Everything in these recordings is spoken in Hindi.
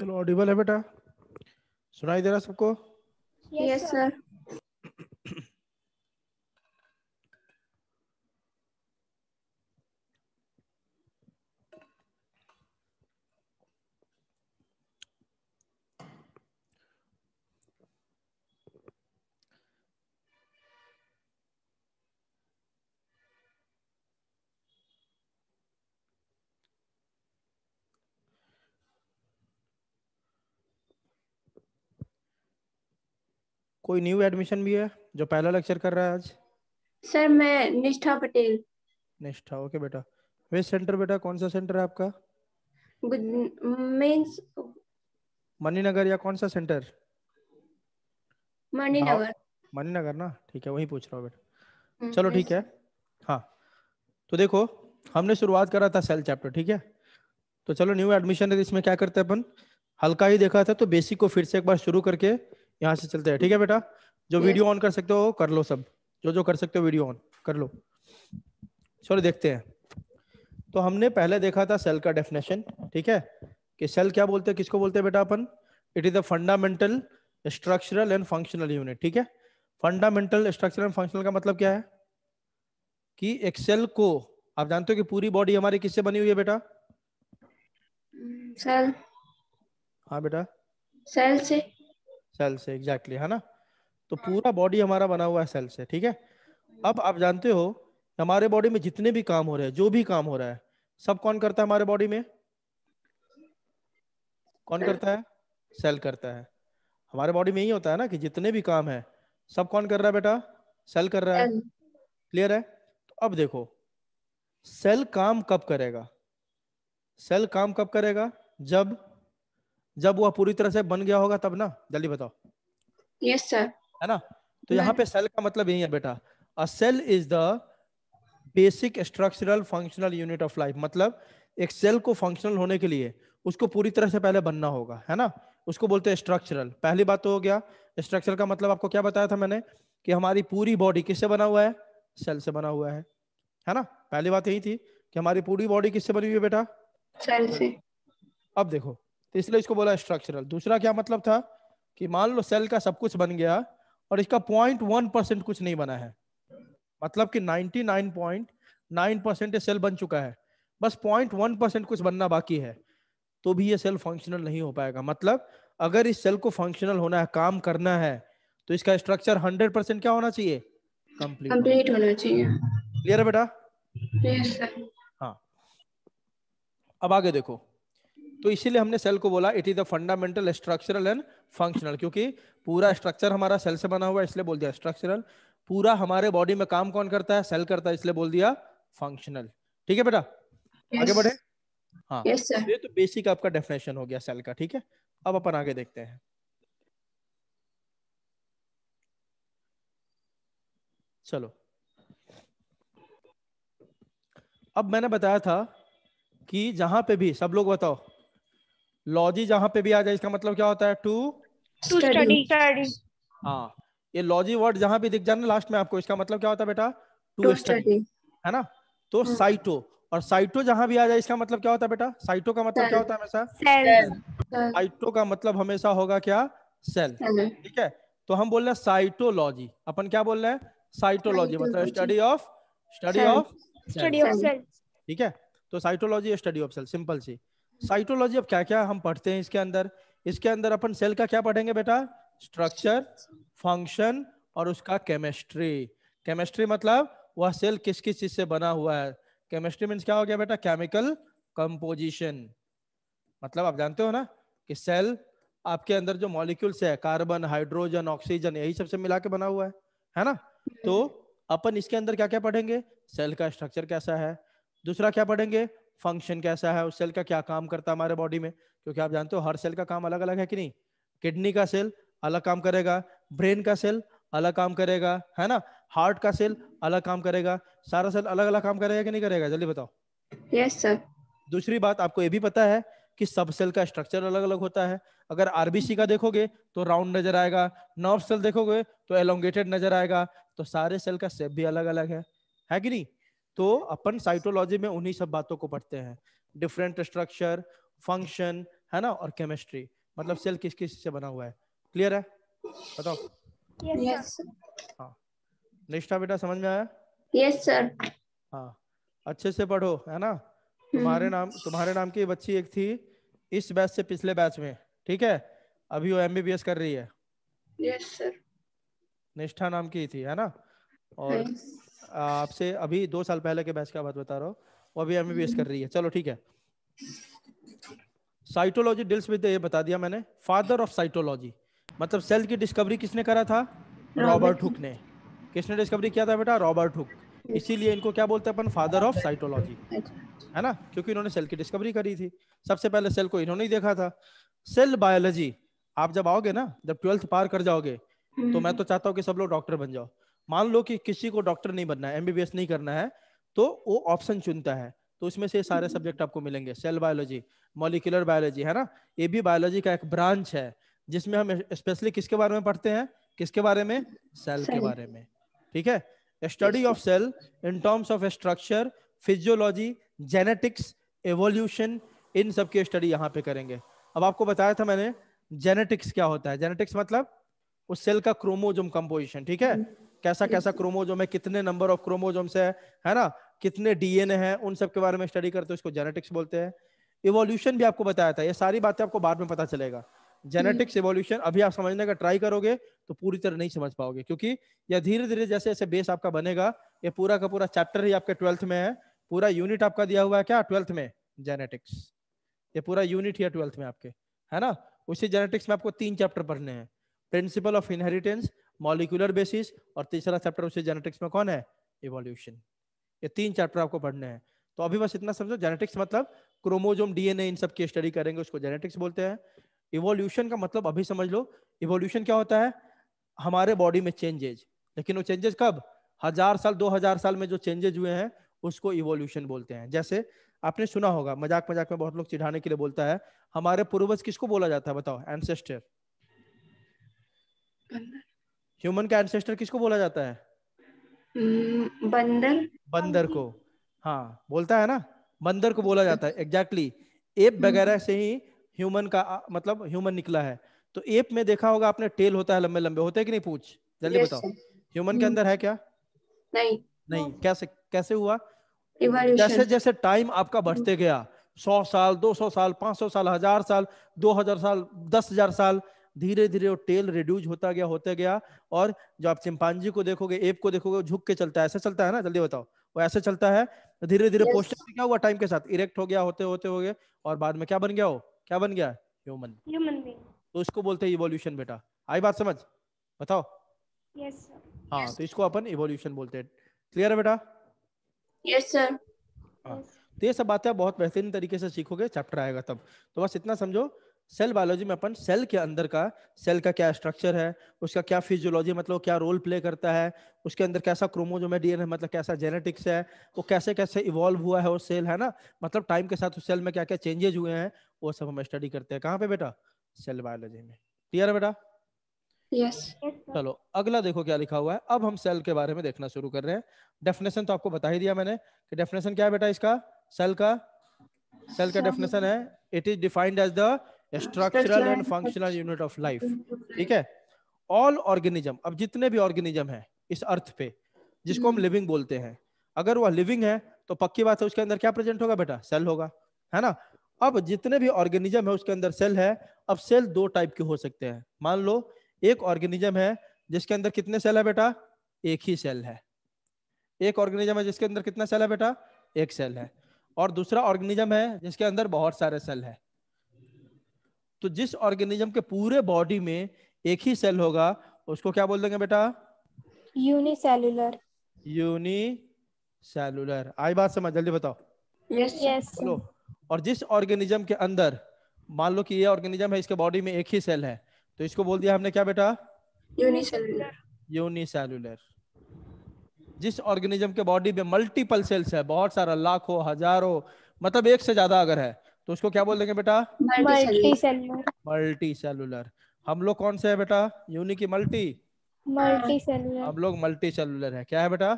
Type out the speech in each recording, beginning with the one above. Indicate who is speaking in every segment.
Speaker 1: चलो ऑडिबल है बेटा? सुनाई दे रहा सबको?
Speaker 2: यस सर
Speaker 1: कोई न्यू एडमिशन भी है जो पहला लेक्चर कर रहा है आज?
Speaker 2: सर मैं निष्ठा पटेल।
Speaker 1: निष्ठा ओके बेटा। वे सेंटर बेटा कौन सा सेंटर है आपका?
Speaker 2: मीन्स
Speaker 1: मणिनगर या कौन सा सेंटर
Speaker 2: मणिनगर।
Speaker 1: मणिनगर ना? ठीक है वही पूछ रहा हूँ बेटा।
Speaker 2: हम्म,
Speaker 1: चलो ठीक है। हाँ तो देखो हमने शुरुआत करा था सेल चैप्टर ठीक है? तो चलो न्यू एडमिशन है इसमें क्या करते हैं अपन? हल्का ही देखा था तो बेसिक को फिर से एक बार शुरू करके यहाँ से चलते हैं। ठीक है बेटा? जो वीडियो ऑन कर सकते हो कर लो सब। जो जो कर सकते हो वीडियो ऑन कर लो। चलो देखते हैं। तो हमने पहले देखा था सेल का डेफिनेशन ठीक है? कि सेल क्या बोलते हैं? किसको बोलते हैं बेटा अपन? It is the fundamental structural and functional unit ठीक है? फंडामेंटल स्ट्रक्चरल एंड फंक्शनल का मतलब क्या है? कि एक सेल को आप जानते हो कि पूरी बॉडी हमारी किससे बनी हुई है बेटा?
Speaker 2: सेल
Speaker 1: हाँ बेटा।
Speaker 2: सेल से।
Speaker 1: सेल से एग्जैक्टली exactly, है ना? तो पूरा बॉडी हमारा बना हुआ है सेल से ठीक है? अब आप जानते हो हमारे बॉडी में जितने भी काम हो रहे हैं जो भी काम हो रहा है सब कौन करता है हमारे बॉडी में? कौन करता है? सेल करता है। हमारे बॉडी में यही होता है ना कि जितने भी काम है सब कौन कर रहा है बेटा? सेल कर रहा है। क्लियर है? तो अब देखो सेल काम कब करेगा? सेल काम कब करेगा? जब जब वह पूरी तरह से बन गया होगा तब ना? जल्दी बताओ।
Speaker 2: यस सर
Speaker 1: है ना? तो यहाँ पे सेल का मतलब यही है बेटा। A cell is the basic structural functional unit of life मतलब एक सेल को फंक्शनल होने के लिए उसको पूरी तरह से पहले बनना होगा है ना? उसको बोलते हैं स्ट्रक्चरल पहली बात तो हो गया स्ट्रक्चर का मतलब आपको क्या बताया था मैंने? कि हमारी पूरी बॉडी किससे बना हुआ है? सेल से बना हुआ है। है ना? पहली बात यही थी कि हमारी पूरी बॉडी किससे बनी हुई है बेटा?
Speaker 2: सेल से।
Speaker 1: अब देखो तो इसलिए इसको बोला स्ट्रक्चरल दूसरा क्या मतलब था? कि मान लो सेल का सब कुछ बन गया और इसका पॉइंट वन परसेंट कुछ नहीं बना है। मतलब कि 99.9 परसेंट सेल बन चुका है। बस पॉइंट वन परसेंट कुछ बनना बाकी है। तो भी ये सेल फंक्शनल नहीं हो पाएगा। मतलब अगर इस सेल को फंक्शनल होना है काम करना है तो इसका स्ट्रक्चर हंड्रेड परसेंट क्या होना चाहिए? कंप्लीट
Speaker 2: होना चाहिए।
Speaker 1: क्लियर है बेटा? हाँ। अब आगे देखो। तो इसीलिए हमने सेल को बोला it is the fundamental structural and functional क्योंकि पूरा स्ट्रक्चर हमारा सेल से बना हुआ है इसलिए बोल दिया स्ट्रक्चरल पूरा हमारे बॉडी में काम कौन करता है? सेल करता है इसलिए बोल दिया फंक्शनल ठीक है बेटा? Yes. आगे बढ़े? हाँ।
Speaker 2: सर
Speaker 1: ये तो बेसिक आपका डेफिनेशन हो गया सेल का ठीक है? अब अपन आगे देखते हैं। चलो। अब मैंने बताया था कि जहाँ पे भी सब लोग बताओ लॉजी जहाँ पे भी आ जाए इसका मतलब क्या होता है? टू
Speaker 3: टू स्टडी
Speaker 1: हाँ ये लॉजी वर्ड जहाँ भी दिख जाए ना लास्ट में आपको इसका मतलब क्या होता है बेटा?
Speaker 2: टू
Speaker 1: स्टडी है ना? तो
Speaker 2: हम्म।
Speaker 1: साइटो और साइटो जहाँ भी आ जाए इसका मतलब क्या होता है बेटा? साइटो का मतलब क्या होता है हमेशा?
Speaker 3: सेल
Speaker 1: साइटो का मतलब हमेशा होगा क्या? सेल
Speaker 2: सेल
Speaker 1: ठीक है? तो हम बोल रहे हैं साइटोलॉजी। अपन क्या बोल रहे हैं? साइटोलॉजी मतलब study of study of
Speaker 3: study of cell
Speaker 1: ठीक है? तो cytology study of cell simple C. Cytology, अब क्या क्या हम पढ़ते हैं इसके अंदर? इसके अंदर अपन सेल का क्या पढ़ेंगे बेटा? स्ट्रक्चर फ़ंक्शन और उसका केमिस्ट्री केमिस्ट्री मतलब वह सेल किस किस चीज़ से बना हुआ है? केमिस्ट्री मीन्स क्या हो गया बेटा? केमिकल कंपोजिशन मतलब आप जानते हो ना कि सेल आपके अंदर जो मॉलिक्यूल्स है कार्बन हाइड्रोजन ऑक्सीजन यही सबसे मिला के बना हुआ है है ना? तो अपन इसके अंदर क्या क्या पढ़ेंगे? सेल का स्ट्रक्चर कैसा है? दूसरा क्या पढ़ेंगे? फ़ंक्शन कैसा है उस सेल का क्या काम करता है हमारे बॉडी में? क्योंकि आप जानते हो हर सेल का काम अलग अलग है कि नहीं? किडनी का सेल अलग काम करेगा ब्रेन का सेल अलग काम करेगा है ना? हार्ट का सेल अलग काम करेगा सारा सेल अलग अलग काम करेगा कि नहीं करेगा? जल्दी बताओ।
Speaker 2: यस सर
Speaker 1: दूसरी बात आपको ये भी पता है कि सब सेल का स्ट्रक्चर अलग अलग होता है। अगर आरबीसी का देखोगे तो राउंड नज़र आएगा नर्व सेल देखोगे तो एलोंगेटेड नज़र आएगा तो सारे सेल का सेप भी अलग अलग है। है कि नहीं? तो अपन साइटोलॉजी में उन्हीं सब बातों को पढ़ते हैं। डिफरेंट स्ट्रक्चर फ़ंक्शन है ना? और केमिस्ट्री मतलब सेल किस किस से बना हुआ है? क्लियर है? बताओ।
Speaker 3: Yes, sir.
Speaker 1: निष्ठा बेटा समझ में आया?
Speaker 2: Yes, sir.
Speaker 1: हाँ। अच्छे से पढ़ो है ना? तुम्हारे
Speaker 2: हम्म,
Speaker 1: नाम तुम्हारे नाम की बच्ची एक थी इस बैच से पिछले बैच में ठीक है? अभी वो एमबीबीएस कर रही है।
Speaker 2: Yes, sir.
Speaker 1: निष्ठा नाम की थी है ना? और
Speaker 2: Yes.
Speaker 1: आपसे अभी दो साल पहले के बैच का बात बता रहा हूँ। वो अभी एमबीबीएस कर रही है। चलो ठीक है। साइटोलॉजी डील्स विद ये बता दिया मैंने। फादर ऑफ़ साइटोलॉजी मतलब सेल की डिस्कवरी किसने करा था? रॉबर्ट हुक ने। किसने डिस्कवरी किया था बेटा? रॉबर्ट हुक इसीलिए इनको क्या बोलते हैं अपन? Father of cytology. है ना? क्योंकि इन्होंने सेल की डिस्कवरी करी थी। सबसे पहले सेल को इन्होंने ही देखा था। सेल बायोलॉजी आप जब आओगे ना जब ट्वेल्थ पार कर जाओगे तो मैं तो चाहता हूँ कि सब लोग डॉक्टर बन जाओ। मान लो कि किसी को डॉक्टर नहीं बनना है एमबीबीएस नहीं करना है तो वो ऑप्शन चुनता है। तो उसमें से सारे सब्जेक्ट आपको मिलेंगे सेल बायोलॉजी मॉलिक्यूलर बायोलॉजी है ना? ये भी बायोलॉजी का एक ब्रांच है जिसमें हम स्पेशली किसके बारे में पढ़ते हैं? किसके बारे में? सेल के बारे में ठीक है? Study of cell in terms of structure physiology genetics evolution इन सब की स्टडी यहाँ पे करेंगे। अब आपको बताया था मैंने जेनेटिक्स क्या होता है? जेनेटिक्स मतलब उस सेल का क्रोमोजोम कंपोजिशन ठीक है? कैसा कैसा क्रोमोजोम है कितने नंबर ऑफ़ क्रोमोजोम्स है है ना? कितने डीएनए हैं उन सब के बारे में स्टडी करते हैं उसको जेनेटिक्स बोलते हैं। इवोल्यूशन भी आपको बताया था ये सारी बातें आपको बाद में पता चलेगा। जेनेटिक्स इवोल्यूशन अभी आप समझने का ट्राई करोगे तो पूरी तरह नहीं समझ पाओगे क्योंकि यह धीरे धीरे जैसे जैसे बेस आपका बनेगा ये पूरा का पूरा चैप्टर ही आपके ट्वेल्थ में है। पूरा यूनिट आपका दिया हुआ है क्या? ट्वेल्थ में जेनेटिक्स ये पूरा यूनिट ही है ट्वेल्थ में आपके है ना? उसी जेनेटिक्स में आपको तीन चैप्टर पढ़ने हैं। Principle of inheritance molecular basis और तीसरा चैप्टर उसी जेनेटिक्स में कौन है? इवोल्यूशन ये तीन चैप्टर आपको पढ़ने हैं। तो अभी बस इतना समझो जेनेटिक्स मतलब क्रोमोजोम डीएनए इन सब की स्टडी करेंगे, उसको जेनेटिक्स बोलते हैं। इवोल्यूशन का मतलब अभी समझ लो इवोल्यूशन क्या होता है? हमारे बॉडी में चेंजेज लेकिन वो चेंजेस कब? हज़ार साल, दो हज़ार साल में जो चेंजेज हुए हैं, उसको इवोल्यूशन बोलते हैं। जैसे आपने सुना होगा मज़ाक मज़ाक में बहुत लोग चिढ़ाने के लिए बोलता है, हमारे पूर्वज किसको बोला जाता है? बताओ एंसेस्टर ह्यूमन का एंसेस्टर किसको बोला जाता है?
Speaker 2: हम्म, बंदर।
Speaker 1: बंदर को। हाँ बोलता है ना? बंदर को बोला जाता है एग्जैक्टली exactly. एप वगैरह से ही ह्यूमन का मतलब ह्यूमन निकला है। तो एप में देखा होगा आपने टेल होता है लंबे लंबे होते हैं कि नहीं पूछ? जल्दी
Speaker 2: Yes,
Speaker 1: बताओ। ह्यूमन के
Speaker 2: हम्म।
Speaker 1: अंदर है क्या?
Speaker 2: नहीं।
Speaker 1: नहीं। कैसे कैसे हुआ? जैसे जैसे टाइम आपका बढ़ते गया सौ साल दो सौ साल पाँच सौ साल हज़ार साल दो हज़ार साल दस हज़ार साल धीरे धीरे वो टेल रिड्यूज होता गया होते गया और जो आप चिंपांजी को देखोगे एप को देखोगे झुक के चलता है। ऐसे चलता है ना? जल्दी बताओ। वो ऐसे चलता है। धीरे धीरे
Speaker 2: Yes.
Speaker 1: पोस्टर में क्या हुआ? टाइम के साथ इरेक्ट हो गया होते होते हो गए और बाद में क्या बन गया वो? क्या बन गया? Human
Speaker 3: being.
Speaker 1: तो इसको बोलते हैं इवोल्यूशन बेटा। आई बात समझ? बताओ।
Speaker 3: Yes, sir.
Speaker 1: हाँ तो इसको अपन इवोल्यूशन बोलते हैं। क्लियर है बेटा?
Speaker 2: यस सर
Speaker 1: हाँ। तो ये सब बातें आप बहुत बेहतरीन तरीके से सीखोगे चैप्टर आएगा तब। तो बस इतना समझो। सेल बायोलॉजी में अपन सेल के अंदर का सेल का क्या स्ट्रक्चर है उसका क्या फिजियोलॉजी मतलब क्या रोल प्ले करता है उसके अंदर कैसा क्रोमोजोम है डीएनए मतलब कैसा जेनेटिक्स है वो कैसे कैसे इवॉल्व हुआ है वो सेल है ना? मतलब टाइम के साथ उस सेल में क्या क्या चेंजेज हुए हैं वो सब हम स्टडी करते हैं। कहाँ पे बेटा? सेल बायोलॉजी में। क्लियर है बेटा?
Speaker 2: यस
Speaker 3: Yes,
Speaker 1: चलो अगला देखो क्या लिखा हुआ है। अब हम सेल के बारे में देखना शुरू कर रहे हैं। डेफिनेशन तो आपको बता ही दिया मैंने कि डेफिनेशन क्या है बेटा इसका? सेल का? सेल का डेफिनेशन है। It is defined as the structural and functional unit of life ठीक है? ऑल ऑर्गेनिज्म अब जितने भी ऑर्गेनिज्म है इस अर्थ पे जिसको हम
Speaker 2: हम्म।
Speaker 1: लिविंग बोलते हैं अगर वह लिविंग है तो पक्की बात है उसके अंदर क्या प्रेजेंट होगा बेटा? सेल होगा है ना? अब जितने भी ऑर्गेनिज्म है उसके अंदर सेल है अब सेल दो टाइप के हो सकते हैं। मान लो एक ऑर्गेनिज्म है जिसके अंदर कितने सेल है बेटा? एक ही सेल है। एक ऑर्गेनिज्म है जिसके अंदर कितना सेल है बेटा? एक सेल है। और दूसरा ऑर्गेनिज्म है जिसके अंदर बहुत सारे सेल है। तो जिस ऑर्गेनिज्म के पूरे बॉडी में एक ही सेल होगा उसको क्या बोल देंगे बेटा?
Speaker 3: Unicellular.
Speaker 1: यूनी सेलुलर आई बात समझ जल्दी बताओ।
Speaker 2: Yes
Speaker 3: Yes.
Speaker 1: बोलो। और जिस ऑर्गेनिज्म के अंदर मान लो कि ये ऑर्गेनिज्म है इसके बॉडी में एक ही सेल है तो इसको बोल दिया हमने क्या बेटा?
Speaker 2: यूनिसेलुलर
Speaker 1: यूनिसेलुलर जिस ऑर्गेनिज्म के बॉडी में मल्टीपल सेल्स है बहुत सारा लाखों हज़ारों मतलब एक से ज़्यादा अगर है तो उसको क्या बोल देंगे बेटा?
Speaker 2: Multicellular
Speaker 3: Multicellular.
Speaker 1: मल्टी सेलुलर हम लोग कौन से है बेटा? यूनि की मल्टी?
Speaker 3: Multicellular.
Speaker 1: हम लोग मल्टी सेलुलर है। क्या है बेटा?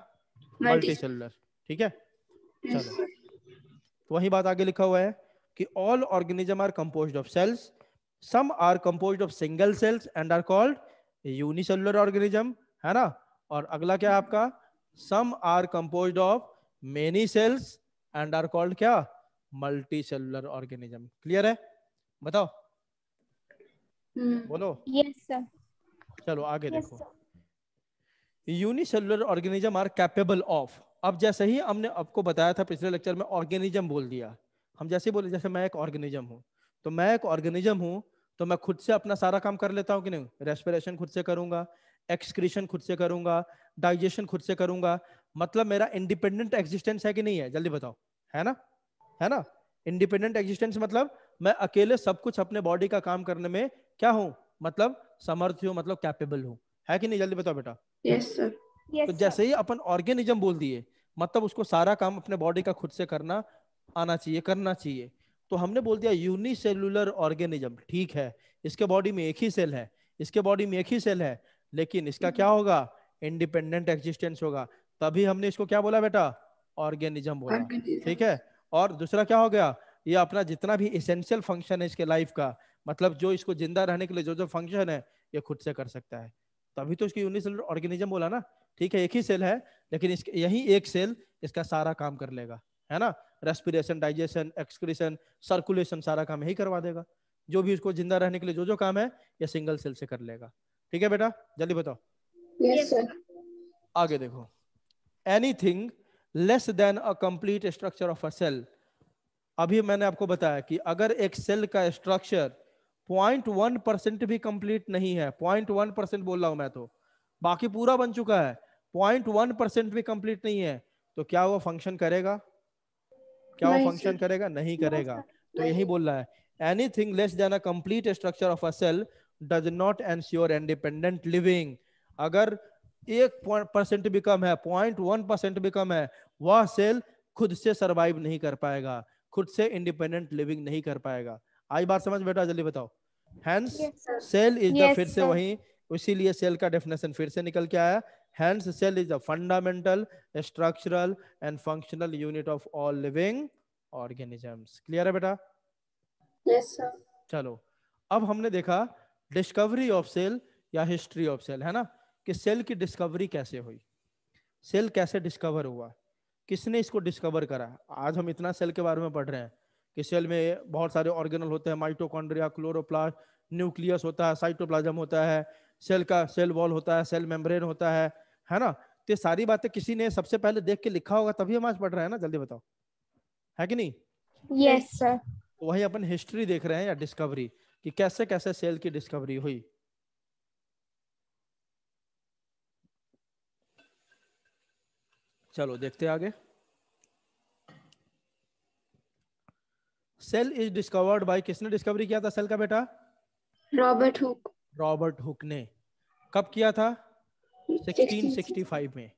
Speaker 1: मल्टी
Speaker 2: मल्टी
Speaker 1: सेलुलर ठीक है? चलो। तो वही बात आगे लिखा हुआ है कि all organism are composed of cells some are composed of single cells and are called unicellular organism है ना? और अगला क्या है आपका? Some are composed of many cells and are called क्या? मल्टी सेलुलर ऑर्गेनिज्म क्लियर है? बताओ।
Speaker 2: Hmm.
Speaker 1: बोलो।
Speaker 3: Yes, sir.
Speaker 1: चलो आगे
Speaker 3: Yes,
Speaker 1: देखो. Unicellular organism are capable of अब जैसे ही हमने आपको बताया था पिछले लेक्चर में ऑर्गेनिज्म बोल दिया। हम जैसे ही बोले जैसे मैं एक ऑर्गेनिज्म हूँ तो मैं एक ऑर्गेनिज्म हूँ तो मैं खुद से अपना सारा काम कर लेता हूँ कि नहीं? रेस्पिरेशन खुद से करूँगा एक्सक्रीशन खुद से करूँगा डाइजेशन खुद से करूँगा। मतलब मेरा इंडिपेंडेंट एग्जिस्टेंस है कि नहीं है? जल्दी बताओ। है ना? है ना? इंडिपेंडेंट एग्जिस्टेंस मतलब मैं अकेले सब कुछ अपने बॉडी का काम करने में क्या हूँ? मतलब समर्थ हूँ मतलब कैपेबल हूँ। है कि नहीं? जल्दी बताओ बेटा।
Speaker 2: Yes.
Speaker 3: Yes,
Speaker 1: तो जैसे ही अपन ऑर्गेनिज्म बोल दिए मतलब उसको सारा काम अपने बॉडी का खुद से करना आना चाहिए करना चाहिए। तो हमने बोल दिया यूनिसेलुलर ऑर्गेनिज्म ठीक है। इसके बॉडी में एक ही सेल है इसके बॉडी में एक ही सेल है लेकिन इसका क्या होगा? इंडिपेंडेंट एग्जिस्टेंस होगा। तभी हमने इसको क्या बोला बेटा? ऑर्गेनिज्म बोला। ठीक है? और दूसरा क्या हो गया? ये अपना जितना भी इसेंशियल फ़ंक्शन है इसके लाइफ का मतलब जो इसको ज़िंदा रहने के लिए जो जो फ़ंक्शन है ये खुद से कर सकता है। तभी तो इसकी यूनिसेलुलर ऑर्गेनिज्म बोला ना ठीक है एक ही सेल है लेकिन इसके यही एक सेल इसका सारा काम कर लेगा है ना? रेस्पिरेशन डाइजेशन एक्सक्रीशन सर्कुलेशन सारा काम यही करवा देगा। जो भी उसको ज़िंदा रहने के लिए जो जो काम है ये सिंगल सेल से कर लेगा। ठीक है बेटा? जल्दी बताओ।
Speaker 2: Yes, sir.
Speaker 1: आगे देखो। Anything less than a complete structure of a cell अभी मैंने आपको बताया कि अगर एक सेल का स्ट्रक्चर पॉइंट वन परसेंट भी कंप्लीट नहीं है पॉइंट वन परसेंट बोल रहा हूँ मैं तो बाकी पूरा बन चुका है पॉइंट वन परसेंट भी कंप्लीट नहीं है तो क्या वो फ़ंक्शन करेगा? क्या वो फ़ंक्शन करेगा? नहीं करेगा। तो यही बोल रहा है anything less than a complete structure of a cell does not ensure independent living अगर एक परसेंट भी कम है पॉइंट वन परसेंट भी कम है वह सेल खुद से सरवाइव नहीं कर पाएगा खुद से इंडिपेंडेंट लिविंग नहीं कर पाएगा। आई बात समझ बेटा जल्दी बताओ। हैंस सेल इज़ द फिर से वही इसीलिए सेल का डेफिनेशन फिर से निकल के आया। Hence cell is the fundamental structural and functional unit of all living organisms clear है बेटा?
Speaker 2: Yes, sir.
Speaker 1: चलो अब हमने देखा डिस्कवरी ऑफ़ सेल या हिस्ट्री ऑफ़ सेल है ना? कि सेल की डिस्कवरी कैसे हुई? सेल कैसे डिस्कवर हुआ? किसने इसको डिस्कवर करा? आज हम इतना सेल के बारे में पढ़ रहे हैं कि सेल में बहुत सारे ऑर्गेनल होते हैं माइटोकॉन्ड्रिया क्लोरोप्लास्ट न्यूक्लियस होता है साइटोप्लाज्म होता है सेल का सेल वॉल होता है सेल मेम्ब्रेन होता है है ना? तो ये सारी बातें किसी ने सबसे पहले देख के लिखा होगा तभी हम आज पढ़ रहे हैं ना? जल्दी बताओ। है कि नहीं?
Speaker 3: Yes, सर
Speaker 1: तो वही अपन हिस्ट्री देख रहे हैं या डिस्कवरी कि कैसे कैसे सेल की डिस्कवरी हुई। चलो देखते आगे। सेल इज़ डिस्कवर्ड बाय किसने डिस्कवरी किया था सेल का बेटा?
Speaker 2: Robert Hooke.
Speaker 1: रॉबर्ट हुक ने। कब किया था? 1665 में।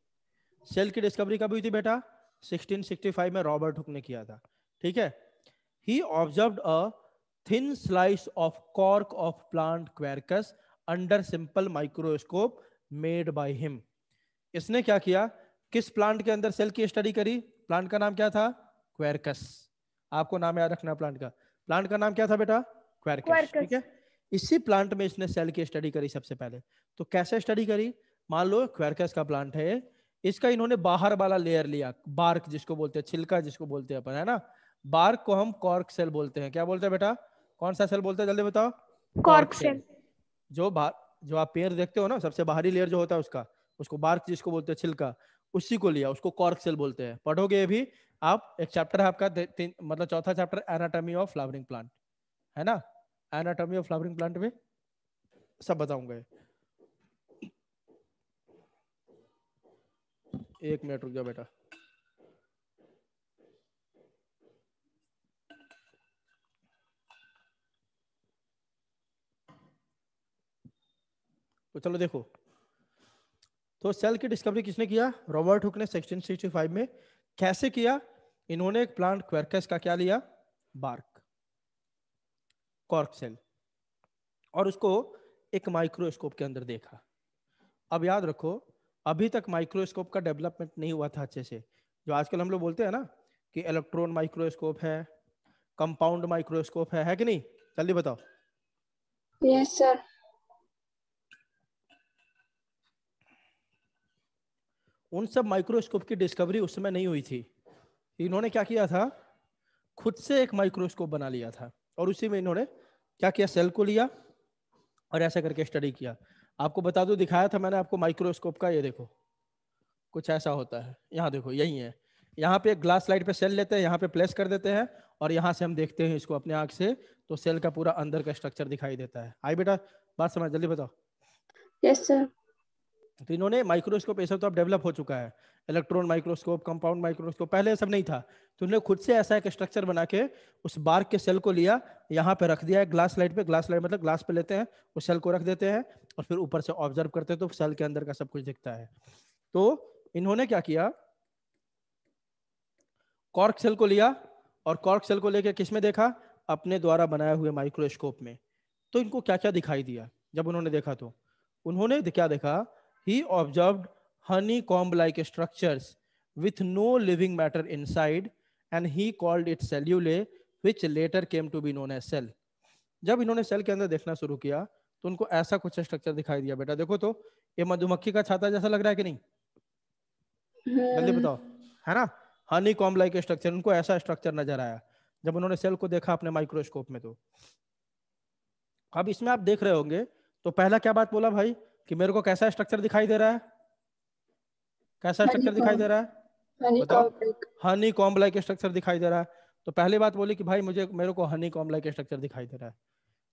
Speaker 1: सेल की डिस्कवरी कब हुई थी बेटा? 1665 में रॉबर्ट हुक ने किया था। ठीक है? He observe a thin slice of cork of plant quercus under simple microscope made by him इसने क्या किया? किस प्लांट के अंदर सेल की स्टडी करी? प्लांट का नाम क्या था? क्वेरकस आपको नाम याद रखना प्लांट का। प्लांट का नाम क्या था बेटा? क्वेरकस ठीक है? इसी प्लांट में इसने सेल की स्टडी करी सबसे पहले। तो कैसे स्टडी करी? मान लो क्वेरकस का प्लांट है इसका इन्होंने बाहर वाला लेयर लिया बार्क जिसको बोलते हैं छिलका जिसको बोलते हैं अपन है ना? बार्क को हम कॉर्क सेल बोलते हैं। क्या बोलते हैं बेटा? कौन सा सेल बोलते हैं? जल्दी बताओ।
Speaker 3: कॉर्क सेल
Speaker 1: जो बाहर जो आप पेड़ देखते हो ना सबसे बाहरी लेयर जो होता है उसका उसको बार्क जिसको बोलते हैं छिलका। उसी को लिया, उसको कॉर्क सेल बोलते हैं। पढ़ोगे भी, आप एक चैप्टर है आपका मतलब चौथा chapter anatomy of flowering plant है ना? एनाटॉमी ऑफ़ फ्लावरिंग प्लांट में सब बताऊँगा एक मिनट रुक जाओ बेटा। तो चलो देखो तो सेल की डिस्कवरी किसने किया? रॉबर्ट हुक ने 1665 में। कैसे किया? इन्होंने एक प्लांट क्वेरकस का क्या लिया? बार्क कॉर्क सेल और उसको एक माइक्रोस्कोप के अंदर देखा। अब याद रखो, अभी तक माइक्रोस्कोप का डेवलपमेंट नहीं हुआ था अच्छे से। जो आजकल हम लोग बोलते हैं ना कि इलेक्ट्रॉन माइक्रोस्कोप है कंपाउंड माइक्रोस्कोप है है कि नहीं? जल्दी बताओ।
Speaker 2: यस सर
Speaker 1: उन सब माइक्रोस्कोप की डिस्कवरी उस समय नहीं हुई थी। इन्होंने क्या किया था? खुद से एक माइक्रोस्कोप बना लिया था। और उसी में इन्होंने क्या किया? सेल को लिया और ऐसा करके स्टडी किया। आपको बता दो, दिखाया था मैंने आपको माइक्रोस्कोप का, ये देखो। कुछ ऐसा होता है। यहाँ देखो, यही है। यहाँ पे ग्लास लाइट पे सेल लेते हैं, यहाँ पे प्लेस कर देते हैं और यहाँ से हम देखते हैं इसको अपने आँख से तो सेल का पूरा अंदर का स्ट्रक्चर दिखाई देता है। आई बेटा, बात समझ, जल्दी बताओ।
Speaker 2: यस सर
Speaker 1: तो इन्होंने माइक्रोस्कोप, ये सब तो अब डेवलप हो चुका है। इलेक्ट्रॉन माइक्रोस्कोप, कंपाउंड माइक्रोस्कोप, पहले सब नहीं था। तो उन्होंने खुद से ऐसा एक स्ट्रक्चर बना के उस बार्क के सेल को लिया, यहाँ पे रख दिया है ग्लास लाइट पे। ग्लास लाइट मतलब ग्लास पे लेते हैं, उस सेल को रख देते हैं और फिर ऊपर से ऑब्ज़र्व करते हैं तो सेल के अंदर का सब कुछ दिखता है। तो इन्होंने क्या किया? कॉर्क सेल को लिया और कॉर्क सेल को लेकर किसमें देखा? अपने द्वारा बनाए हुए माइक्रोस्कोप में। तो इनको क्या क्या दिखाई दिया? जब उन्होंने देखा तो। उन्होंने क्या देखा? He observed honeycomb like structures with no living matter inside, and he called it cellulae, which later came to be known as cell. जब इन्होंने सेल के अंदर देखना शुरू किया तो उनको ऐसा कुछ स्ट्रक्चर दिखाई दिया, बेटा। देखो तो ये मधुमक्खी का छाता जैसा लग रहा है कि नहीं? जल्दी बताओ। है ना? हनी कॉम लाइक स्ट्रक्चर उनको ऐसा स्ट्रक्चर नज़र आया, जब उन्होंने सेल को देखा अपने माइक्रोस्कोप में तो। अब इसमें आप देख रहे होंगे तो पहला क्या बात बोला भाई? कि मेरे को कैसा स्ट्रक्चर दिखाई दे रहा है? कैसा स्ट्रक्चर दिखाई दे रहा है? बताओ। हनी कॉम्ब लाइक स्ट्रक्चर दिखाई दे रहा है। तो पहली बात बोली कि भाई मुझे मेरे को हनी कॉम्ब लाइक स्ट्रक्चर दिखाई दे रहा है।